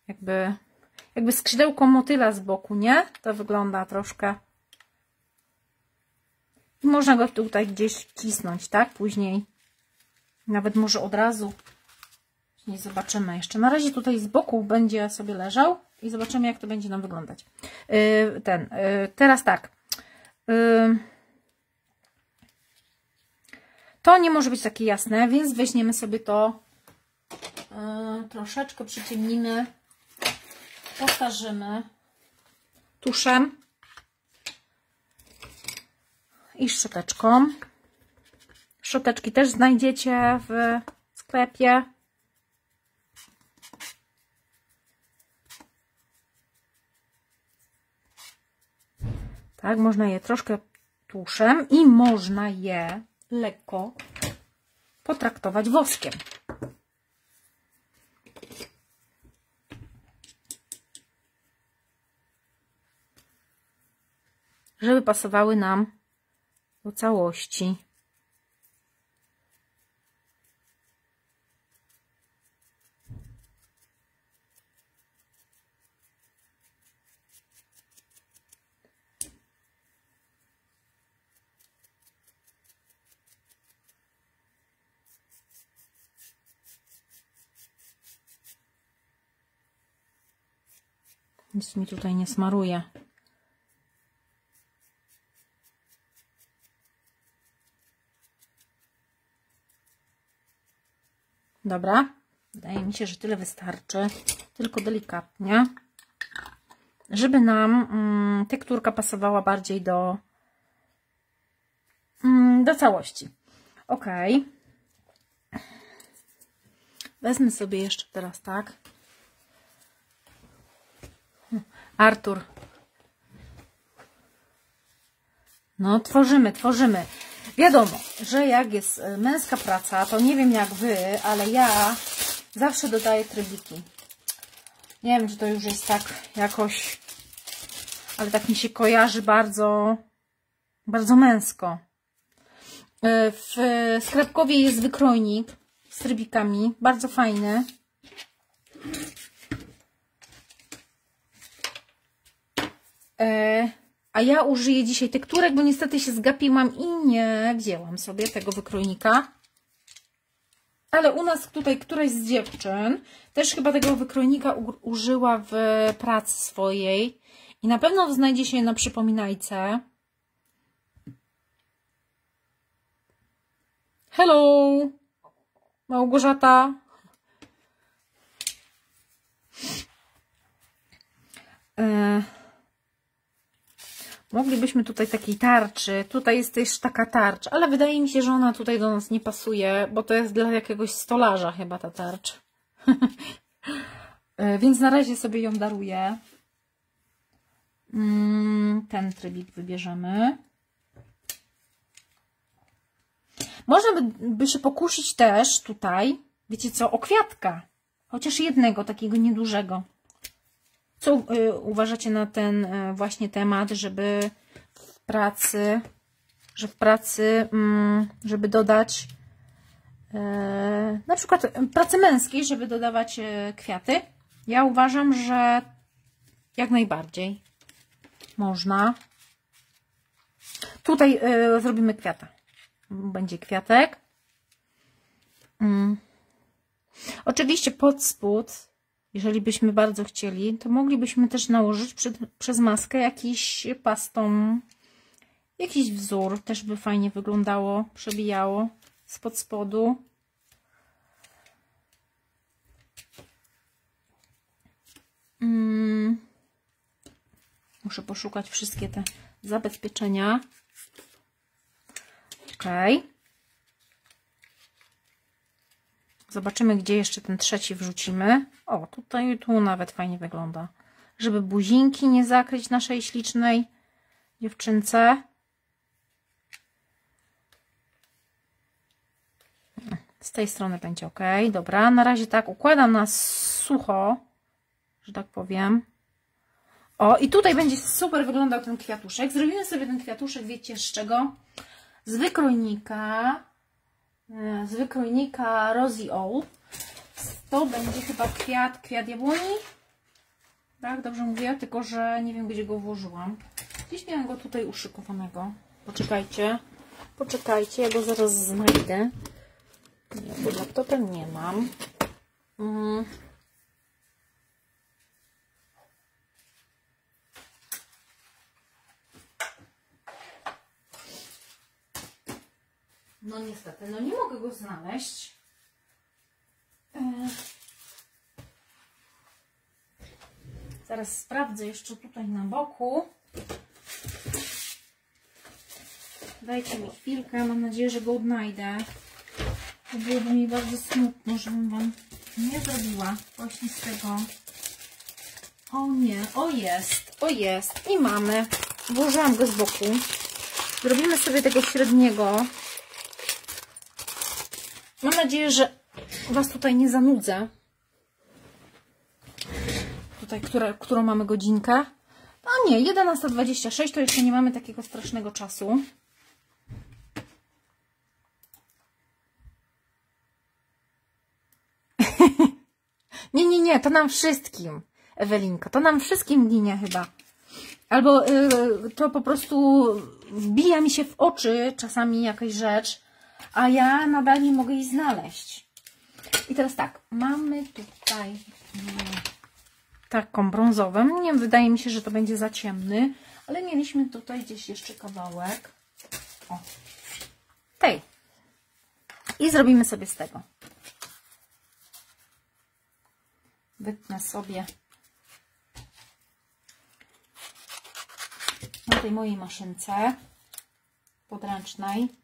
jakby, jakby skrzydełko motyla z boku, nie? To wygląda troszkę. I można go tutaj gdzieś wcisnąć, tak? Później, nawet może od razu. Nie zobaczymy jeszcze. Na razie tutaj z boku będzie sobie leżał i zobaczymy, jak to będzie nam wyglądać. Yy, ten, yy, teraz tak. Yy, to nie może być takie jasne, więc weźmiemy sobie to yy, troszeczkę przyciemnimy, postarzymy tuszem i szczoteczką. Szczoteczki też znajdziecie w sklepie. Tak, można je troszkę tuszem i można je lekko potraktować woskiem. Żeby pasowały nam do całości. Nic mi tutaj nie smaruje. Dobra. Wydaje mi się, że tyle wystarczy. Tylko delikatnie. Żeby nam mm, tekturka pasowała bardziej do, mm, do całości. Ok. Wezmę sobie jeszcze teraz tak. Artur. No, tworzymy, tworzymy. Wiadomo, że jak jest e, męska praca, to nie wiem jak Wy, ale ja zawsze dodaję trybiki. Nie wiem, czy to już jest tak jakoś, ale tak mi się kojarzy bardzo, bardzo męsko. E, W sklepkowie jest wykrojnik z trybikami, bardzo fajny. A ja użyję dzisiaj tekturek, bo niestety się zgapiłam i nie wzięłam sobie tego wykrojnika. Ale u nas tutaj któraś z dziewczyn też chyba tego wykrojnika użyła w pracy swojej. I na pewno znajdzie się na przypominajce. Hello! Małgorzata. E, Moglibyśmy tutaj takiej tarczy. Tutaj jest też taka tarcza, ale wydaje mi się, że ona tutaj do nas nie pasuje, bo to jest dla jakiegoś stolarza chyba ta tarcza. [LAUGHS] E, Więc na razie sobie ją daruję. Mm, Ten trybik wybierzemy. Można by, by się pokusić też tutaj, wiecie co, o kwiatka. Chociaż jednego, takiego niedużego. Co y, uważacie na ten y, właśnie temat, żeby w pracy, że w pracy, mm, żeby dodać y, na przykład pracy męskiej, żeby dodawać kwiaty? Ja uważam, że jak najbardziej można. Tutaj zrobimy kwiata. Będzie kwiatek. Mm. Oczywiście pod spód jeżeli byśmy bardzo chcieli, to moglibyśmy też nałożyć przed, przez maskę jakiś pastą, jakiś wzór. Też by fajnie wyglądało, przebijało spod spodu. Mm. Muszę poszukać wszystkie te zabezpieczenia. Ok. Zobaczymy, gdzie jeszcze ten trzeci wrzucimy. O, tutaj tu nawet fajnie wygląda. Żeby buzinki nie zakryć naszej ślicznej dziewczynce. Z tej strony będzie ok. Dobra, na razie tak układam na sucho, że tak powiem. O, i tutaj będzie super wyglądał ten kwiatuszek. Zrobimy sobie ten kwiatuszek, wiecie z czego? Z wykrojnika z wykrojnika Rosie Owl. To będzie chyba kwiat, kwiat jabłoni. Tak, dobrze mówię, tylko że nie wiem, gdzie go włożyłam. Gdzieś miałam go tutaj uszykowanego. Poczekajcie, poczekajcie, ja go zaraz znajdę. Nie, pod laptopem nie mam. Mm. No niestety, no nie mogę go znaleźć. E... Zaraz sprawdzę jeszcze tutaj na boku. Dajcie mi chwilkę, mam nadzieję, że go odnajdę. To byłoby mi bardzo smutno, żebym Wam nie zrobiła właśnie z tego. O nie, o jest, o jest. I mamy. Włożyłam go z boku. Zrobimy sobie tego średniego. Mam nadzieję, że Was tutaj nie zanudzę. Tutaj, które, którą mamy godzinkę. A nie, 11.26 to jeszcze nie mamy takiego strasznego czasu. [LAUGHS] nie, nie, nie, to nam wszystkim, Ewelinko, to nam wszystkim ginie chyba. Albo y, to po prostu wbija mi się w oczy czasami jakaś rzecz, a ja nadal nie mogę jej znaleźć. I teraz tak, mamy tutaj mm, taką brązową. Nie wydaje mi się, że to będzie za ciemny, ale mieliśmy tutaj gdzieś jeszcze kawałek. O, tej. I zrobimy sobie z tego. Wytnę sobie na tej mojej maszynce podręcznej.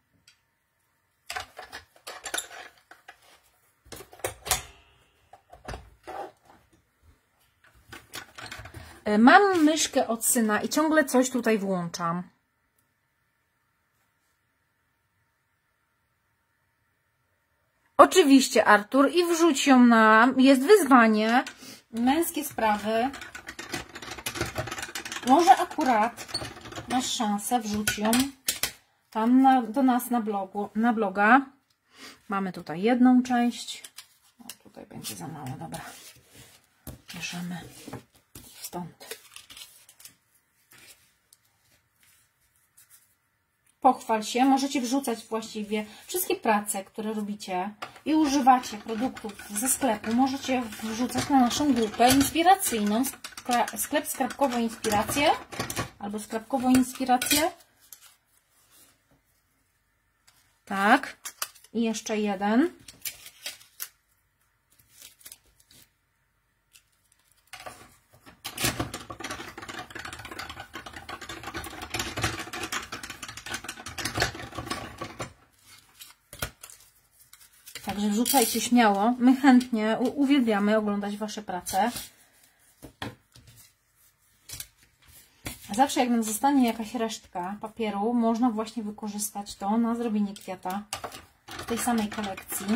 Mam myszkę od syna i ciągle coś tutaj włączam. Oczywiście, Artur, i wrzuć ją na. Jest wyzwanie. Męskie sprawy. Może akurat masz szansę, wrzuć ją tam na, do nas na, blogu, na bloga. Mamy tutaj jedną część. O, tutaj będzie za mało, dobra. Bierzemy stąd. Pochwal się, możecie wrzucać właściwie wszystkie prace, które robicie i używacie produktów ze sklepu. Możecie wrzucać na naszą grupę inspiracyjną, skle- sklep sklepkowo inspiracje albo sklepkowo inspiracje. Tak. I jeszcze jeden. Także wrzucajcie śmiało. My chętnie uwielbiamy oglądać Wasze prace. Zawsze jak nam zostanie jakaś resztka papieru, można właśnie wykorzystać to na zrobienie kwiata w tej samej kolekcji.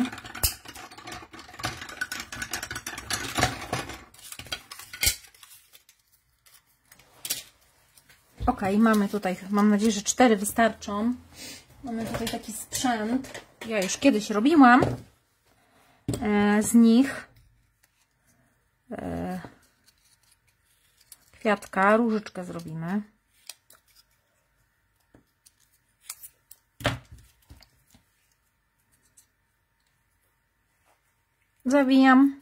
Ok, mamy tutaj, mam nadzieję, że cztery wystarczą. Mamy tutaj taki sprzęt. Ja już kiedyś robiłam z nich e, kwiatka, różyczkę zrobimy. Zawijam.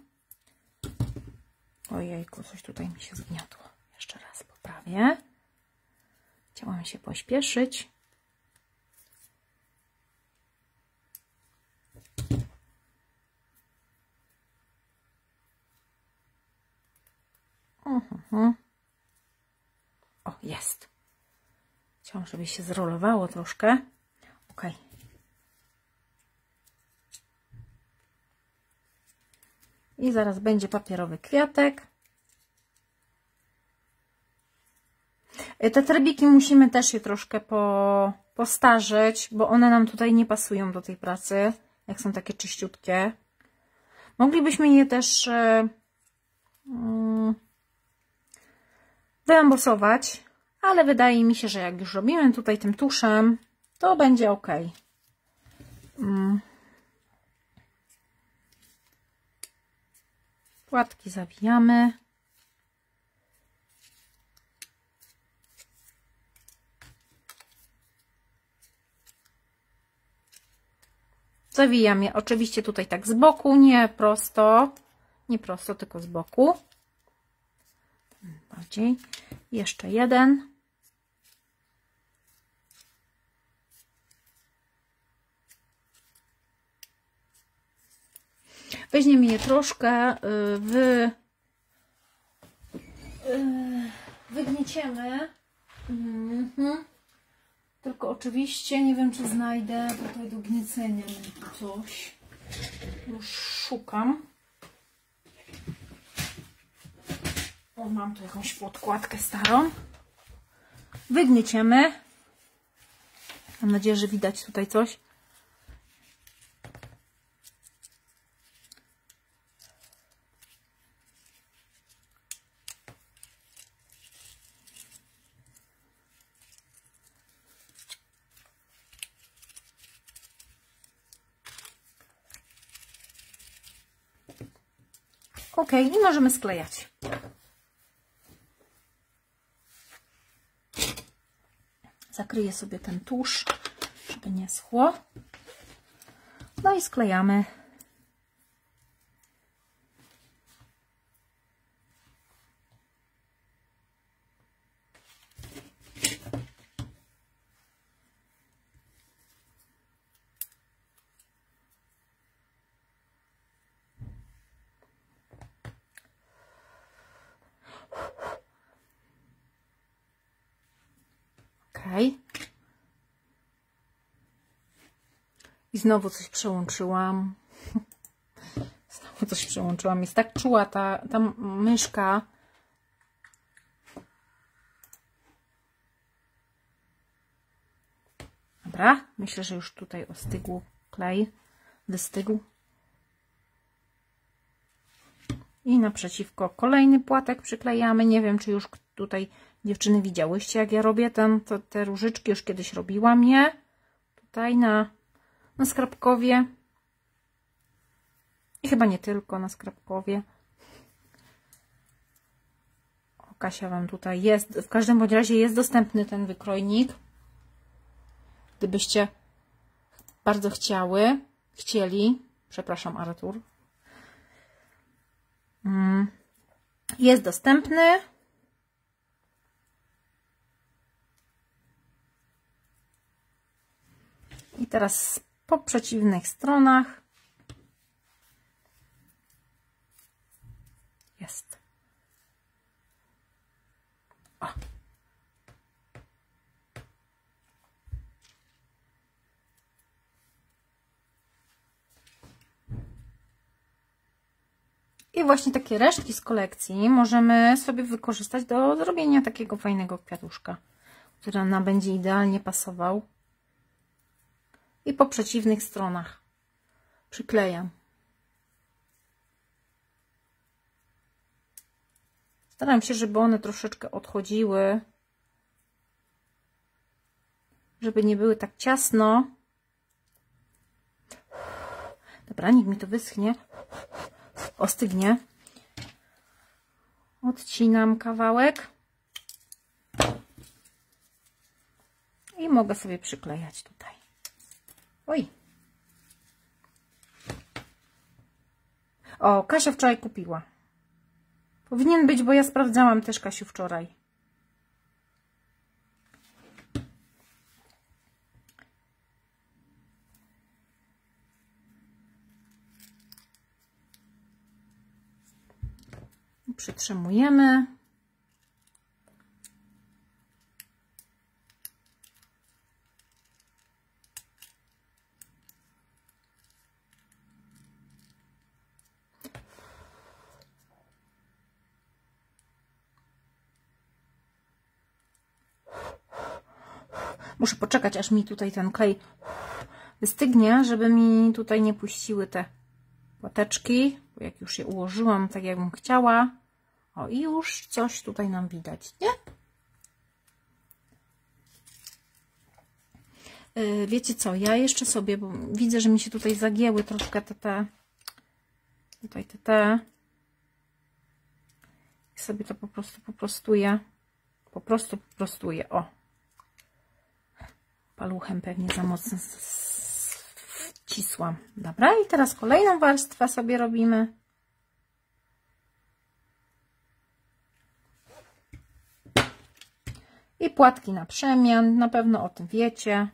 Ojejku, coś tutaj mi się zgniotło. Jeszcze raz poprawię. Chciałam się pośpieszyć. Mhm. O, jest. Chciałam, żeby się zrolowało troszkę. Ok. I zaraz będzie papierowy kwiatek. E, Te trebiki musimy też je troszkę po, postarzyć, bo one nam tutaj nie pasują do tej pracy, jak są takie czyściutkie. Moglibyśmy je też e, mm, wyembosować, ale wydaje mi się, że jak już robimy tutaj tym tuszem, to będzie ok. Mm. Płatki zawijamy. Zawijam je oczywiście tutaj tak z boku, nie prosto, nie prosto, tylko z boku. Bardziej. Jeszcze jeden. Weźmiemy je troszkę, y, wy, y, wygnieciemy. Mhm. Tylko oczywiście nie wiem, czy znajdę tutaj do gniecenia coś. Już szukam. O, mam tu jakąś podkładkę starą. Wygnieciemy. Mam nadzieję, że widać tutaj coś. Ok, i możemy sklejać. Zakryję sobie ten tusz, żeby nie schło. No i sklejamy. Ok. I znowu coś przełączyłam. [LAUGHS] Znowu coś przełączyłam. Jest tak czuła ta, ta myszka. Dobra, myślę, że już tutaj ostygł klej. Wystygł. I naprzeciwko kolejny płatek przyklejamy. Nie wiem, czy już tutaj dziewczyny widziałyście, jak ja robię ten, to, te różyczki. Już kiedyś robiłam je. Tutaj na, na skrapkowie. I chyba nie tylko na skrapkowie. O, Kasia Wam tutaj jest. W każdym bądź razie jest dostępny ten wykrojnik. Gdybyście bardzo chciały, chcieli, przepraszam Artur, Mm. Jest dostępny. I teraz po przeciwnych stronach jest. O. I właśnie takie resztki z kolekcji możemy sobie wykorzystać do zrobienia takiego fajnego kwiatuszka, który nam będzie idealnie pasował. I po przeciwnych stronach przyklejam. Staram się, żeby one troszeczkę odchodziły, żeby nie były tak ciasno. Dobra, niech mi to wyschnie ostygnie. Odcinam kawałek. I mogę sobie przyklejać tutaj. Oj. O, Kasia wczoraj kupiła. Powinien być, bo ja sprawdzałam też Kasiu wczoraj. Przytrzymujemy. Muszę poczekać, aż mi tutaj ten klej wystygnie, żeby mi tutaj nie puściły te płateczki, bo jak już je ułożyłam tak, jakbym chciała, o i już coś tutaj nam widać, nie? Yy, wiecie co, ja jeszcze sobie, bo widzę, że mi się tutaj zagięły troszkę te, te tutaj te, te. I sobie to po prostu poprostuję, po prostu poprostuję, o paluchem pewnie za mocno wcisłam. Dobra, i teraz kolejną warstwę sobie robimy. I płatki na przemian, na pewno o tym wiecie.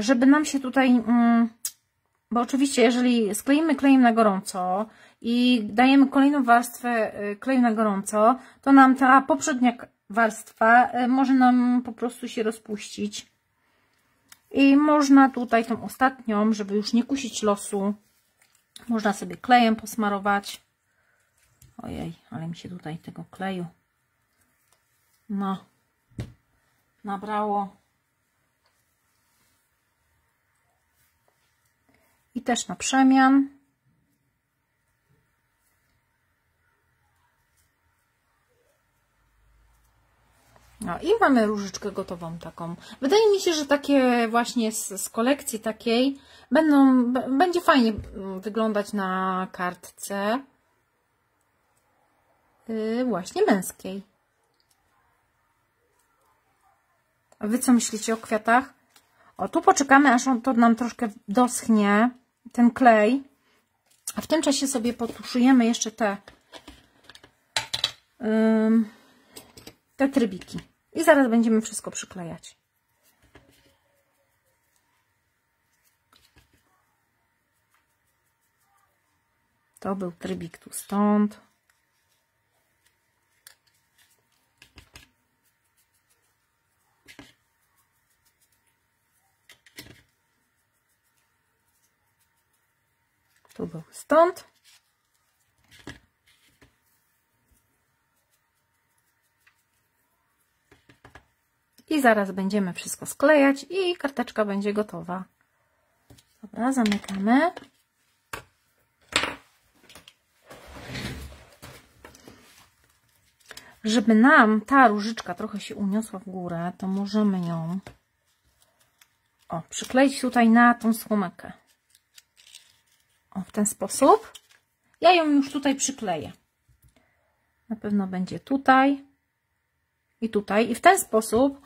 Żeby nam się tutaj, mm, bo oczywiście jeżeli skleimy klejem na gorąco i dajemy kolejną warstwę y, kleju na gorąco, to nam ta poprzednia warstwa y, może nam po prostu się rozpuścić. I można tutaj tą ostatnią, żeby już nie kusić losu, można sobie klejem posmarować. Ojej, ale mi się tutaj tego kleju no nabrało. I też na przemian. No i mamy różyczkę gotową taką. Wydaje mi się, że takie właśnie z, z kolekcji takiej będą, będzie fajnie mm, wyglądać na kartce yy, właśnie męskiej. A Wy co myślicie o kwiatach? O, tu poczekamy, aż on to nam troszkę doschnie ten klej. A w tym czasie sobie potuszujemy jeszcze te, te trybiki. I zaraz będziemy wszystko przyklejać. To był trybik tu stąd. Tu był stąd. I zaraz będziemy wszystko sklejać i karteczka będzie gotowa. Dobra, zamykamy. Żeby nam ta różyczka trochę się uniosła w górę, to możemy ją o, przykleić tutaj na tą słomekę. O, w ten sposób. Ja ją już tutaj przykleję. Na pewno będzie tutaj i tutaj. I w ten sposób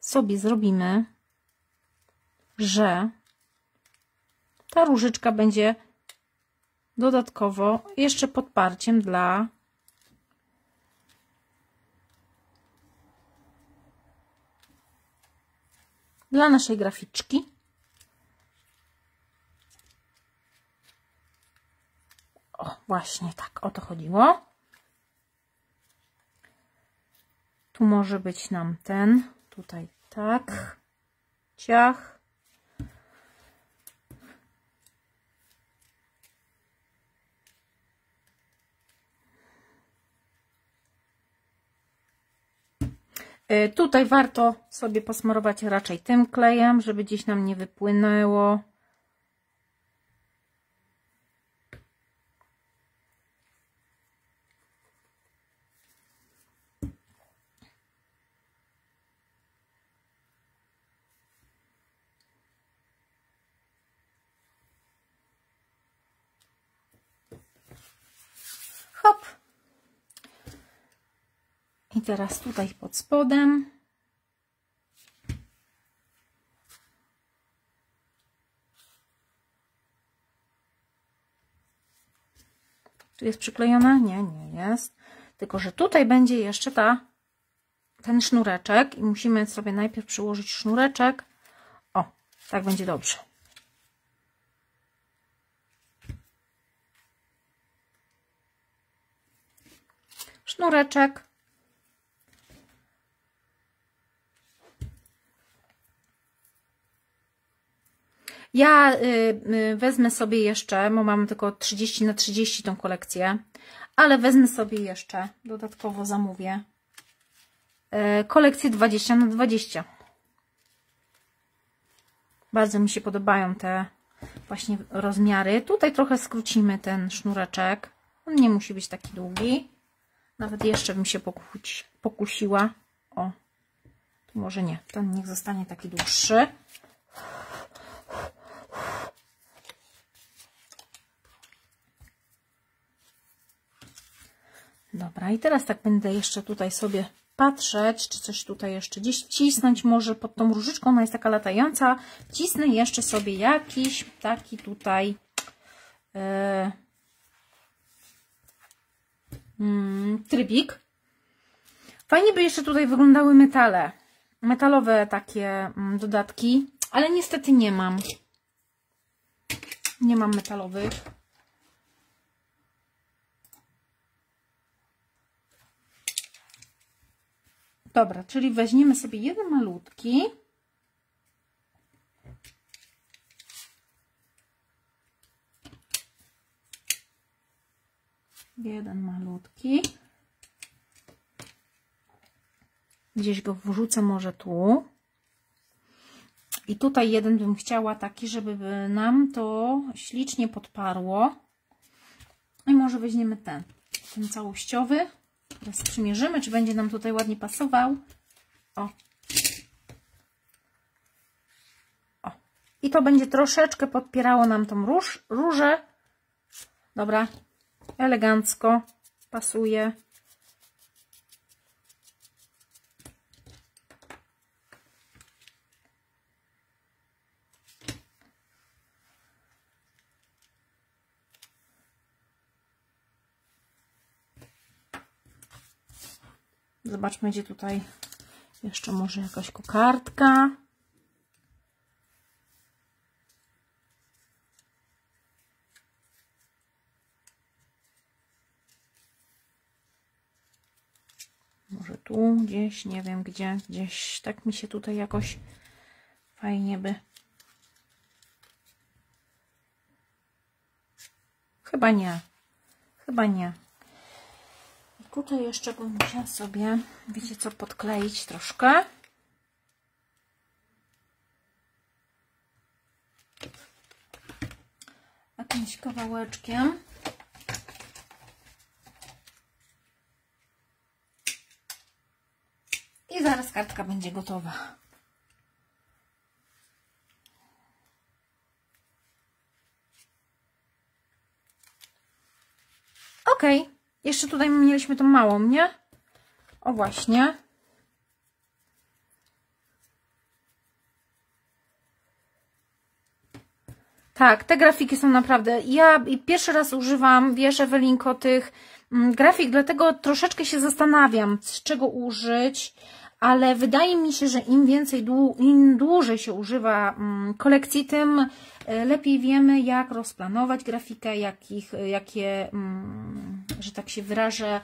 sobie zrobimy, że ta różyczka będzie dodatkowo jeszcze podparciem dla dla naszej graficzki. O, właśnie tak, o to chodziło. Tu może być nam ten, tutaj tak, ciach. Y, tutaj warto sobie posmarować raczej tym klejem, żeby gdzieś nam nie wypłynęło. I teraz tutaj pod spodem. Tu jest przyklejona? Nie, nie jest. Tylko, że tutaj będzie jeszcze ta, ten sznureczek i musimy sobie najpierw przyłożyć sznureczek. O, tak będzie dobrze. Sznureczek. Ja y, y, wezmę sobie jeszcze, bo mam tylko 30 na 30 tą kolekcję, ale wezmę sobie jeszcze, dodatkowo zamówię, y, kolekcję 20 na 20. Bardzo mi się podobają te właśnie rozmiary. Tutaj trochę skrócimy ten sznureczek. On nie musi być taki długi. Nawet jeszcze bym się pokusi, pokusiła. O, może nie. Ten niech zostanie taki dłuższy. Dobra, i teraz tak będę jeszcze tutaj sobie patrzeć, czy coś tutaj jeszcze gdzieś wcisnąć może pod tą różyczką, ona jest taka latająca. Wcisnę jeszcze sobie jakiś taki tutaj yy, mm, trybik. Fajnie by jeszcze tutaj wyglądały metale, metalowe takie mm, dodatki, ale niestety nie mam. Nie mam metalowych. Dobra, czyli weźmiemy sobie jeden malutki. Jeden malutki. Gdzieś go wrzucę może tu. I tutaj jeden bym chciała taki, żeby nam to ślicznie podparło. I może weźmiemy ten, ten całościowy. Teraz przymierzymy, czy będzie nam tutaj ładnie pasował. O. O. I to będzie troszeczkę podpierało nam tą róż, różę. Dobra, elegancko pasuje. Zobaczmy, gdzie tutaj jeszcze może jakaś kokardka. Może tu gdzieś, nie wiem gdzie, gdzieś tak mi się tutaj jakoś fajnie by Chyba nie. Chyba nie. Tutaj jeszcze bym musiała sobie, wiecie co, podkleić troszkę. Jakimś kawałeczkiem. I zaraz kartka będzie gotowa. Ok, jeszcze tutaj mieliśmy tą małą, nie? O właśnie. Tak, te grafiki są naprawdę. Ja pierwszy raz używam, wiesz, Ewelinko, tych mm, grafik, dlatego troszeczkę się zastanawiam, z czego użyć, ale wydaje mi się, że im więcej, im dłużej się używa mm, kolekcji, tym e, lepiej wiemy, jak rozplanować grafikę, jakich, jakie, mm, że tak się wyrażę,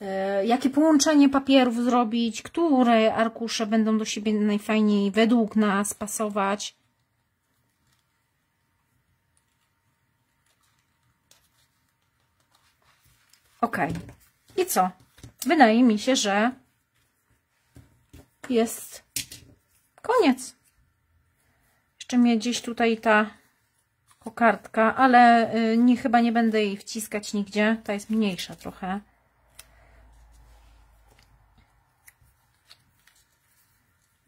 e, jakie połączenie papierów zrobić, które arkusze będą do siebie najfajniej według nas pasować. Ok. I co? Wydaje mi się, że jest koniec. Jeszcze mnie gdzieś tutaj ta kokardka, ale y, nie, chyba nie będę jej wciskać nigdzie. Ta jest mniejsza trochę.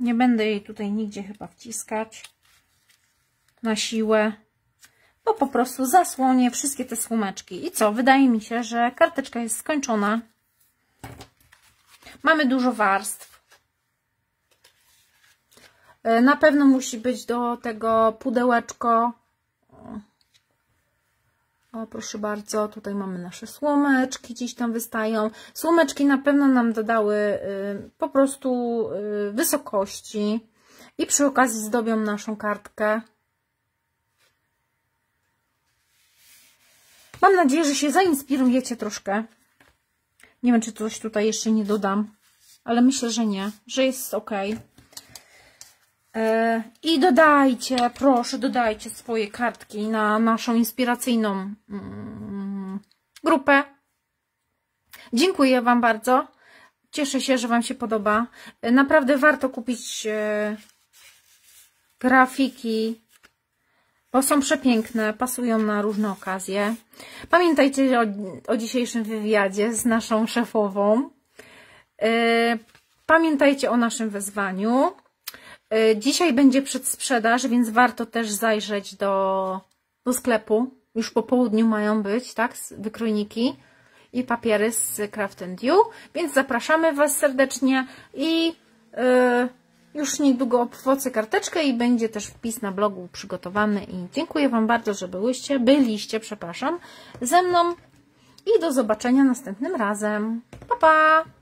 Nie będę jej tutaj nigdzie chyba wciskać na siłę bo po prostu zasłonię wszystkie te słomeczki. I co? Wydaje mi się, że karteczka jest skończona. Mamy dużo warstw. E, na pewno musi być do tego pudełeczko. O, proszę bardzo, tutaj mamy nasze słomeczki, gdzieś tam wystają. Słomeczki na pewno nam dodały y, po prostu y, wysokości i przy okazji zdobią naszą kartkę. Mam nadzieję, że się zainspirujecie troszkę. Nie wiem, czy coś tutaj jeszcze nie dodam, ale myślę, że nie, że jest ok. E, I dodajcie, proszę, dodajcie swoje kartki na naszą inspiracyjną mm, grupę. Dziękuję Wam bardzo. Cieszę się, że Wam się podoba. E, naprawdę warto kupić e, grafiki bo są przepiękne, pasują na różne okazje. Pamiętajcie o, o dzisiejszym wywiadzie z naszą szefową. Pamiętajcie o naszym wezwaniu. E, dzisiaj będzie przedsprzedaż, więc warto też zajrzeć do, do sklepu. Już po południu mają być, tak, wykrojniki i papiery z Craft You, więc zapraszamy Was serdecznie i yy, już niedługo obwocę karteczkę i będzie też wpis na blogu przygotowany. I dziękuję Wam bardzo, że byłyście, byliście, przepraszam, ze mną. I do zobaczenia następnym razem. Pa, pa!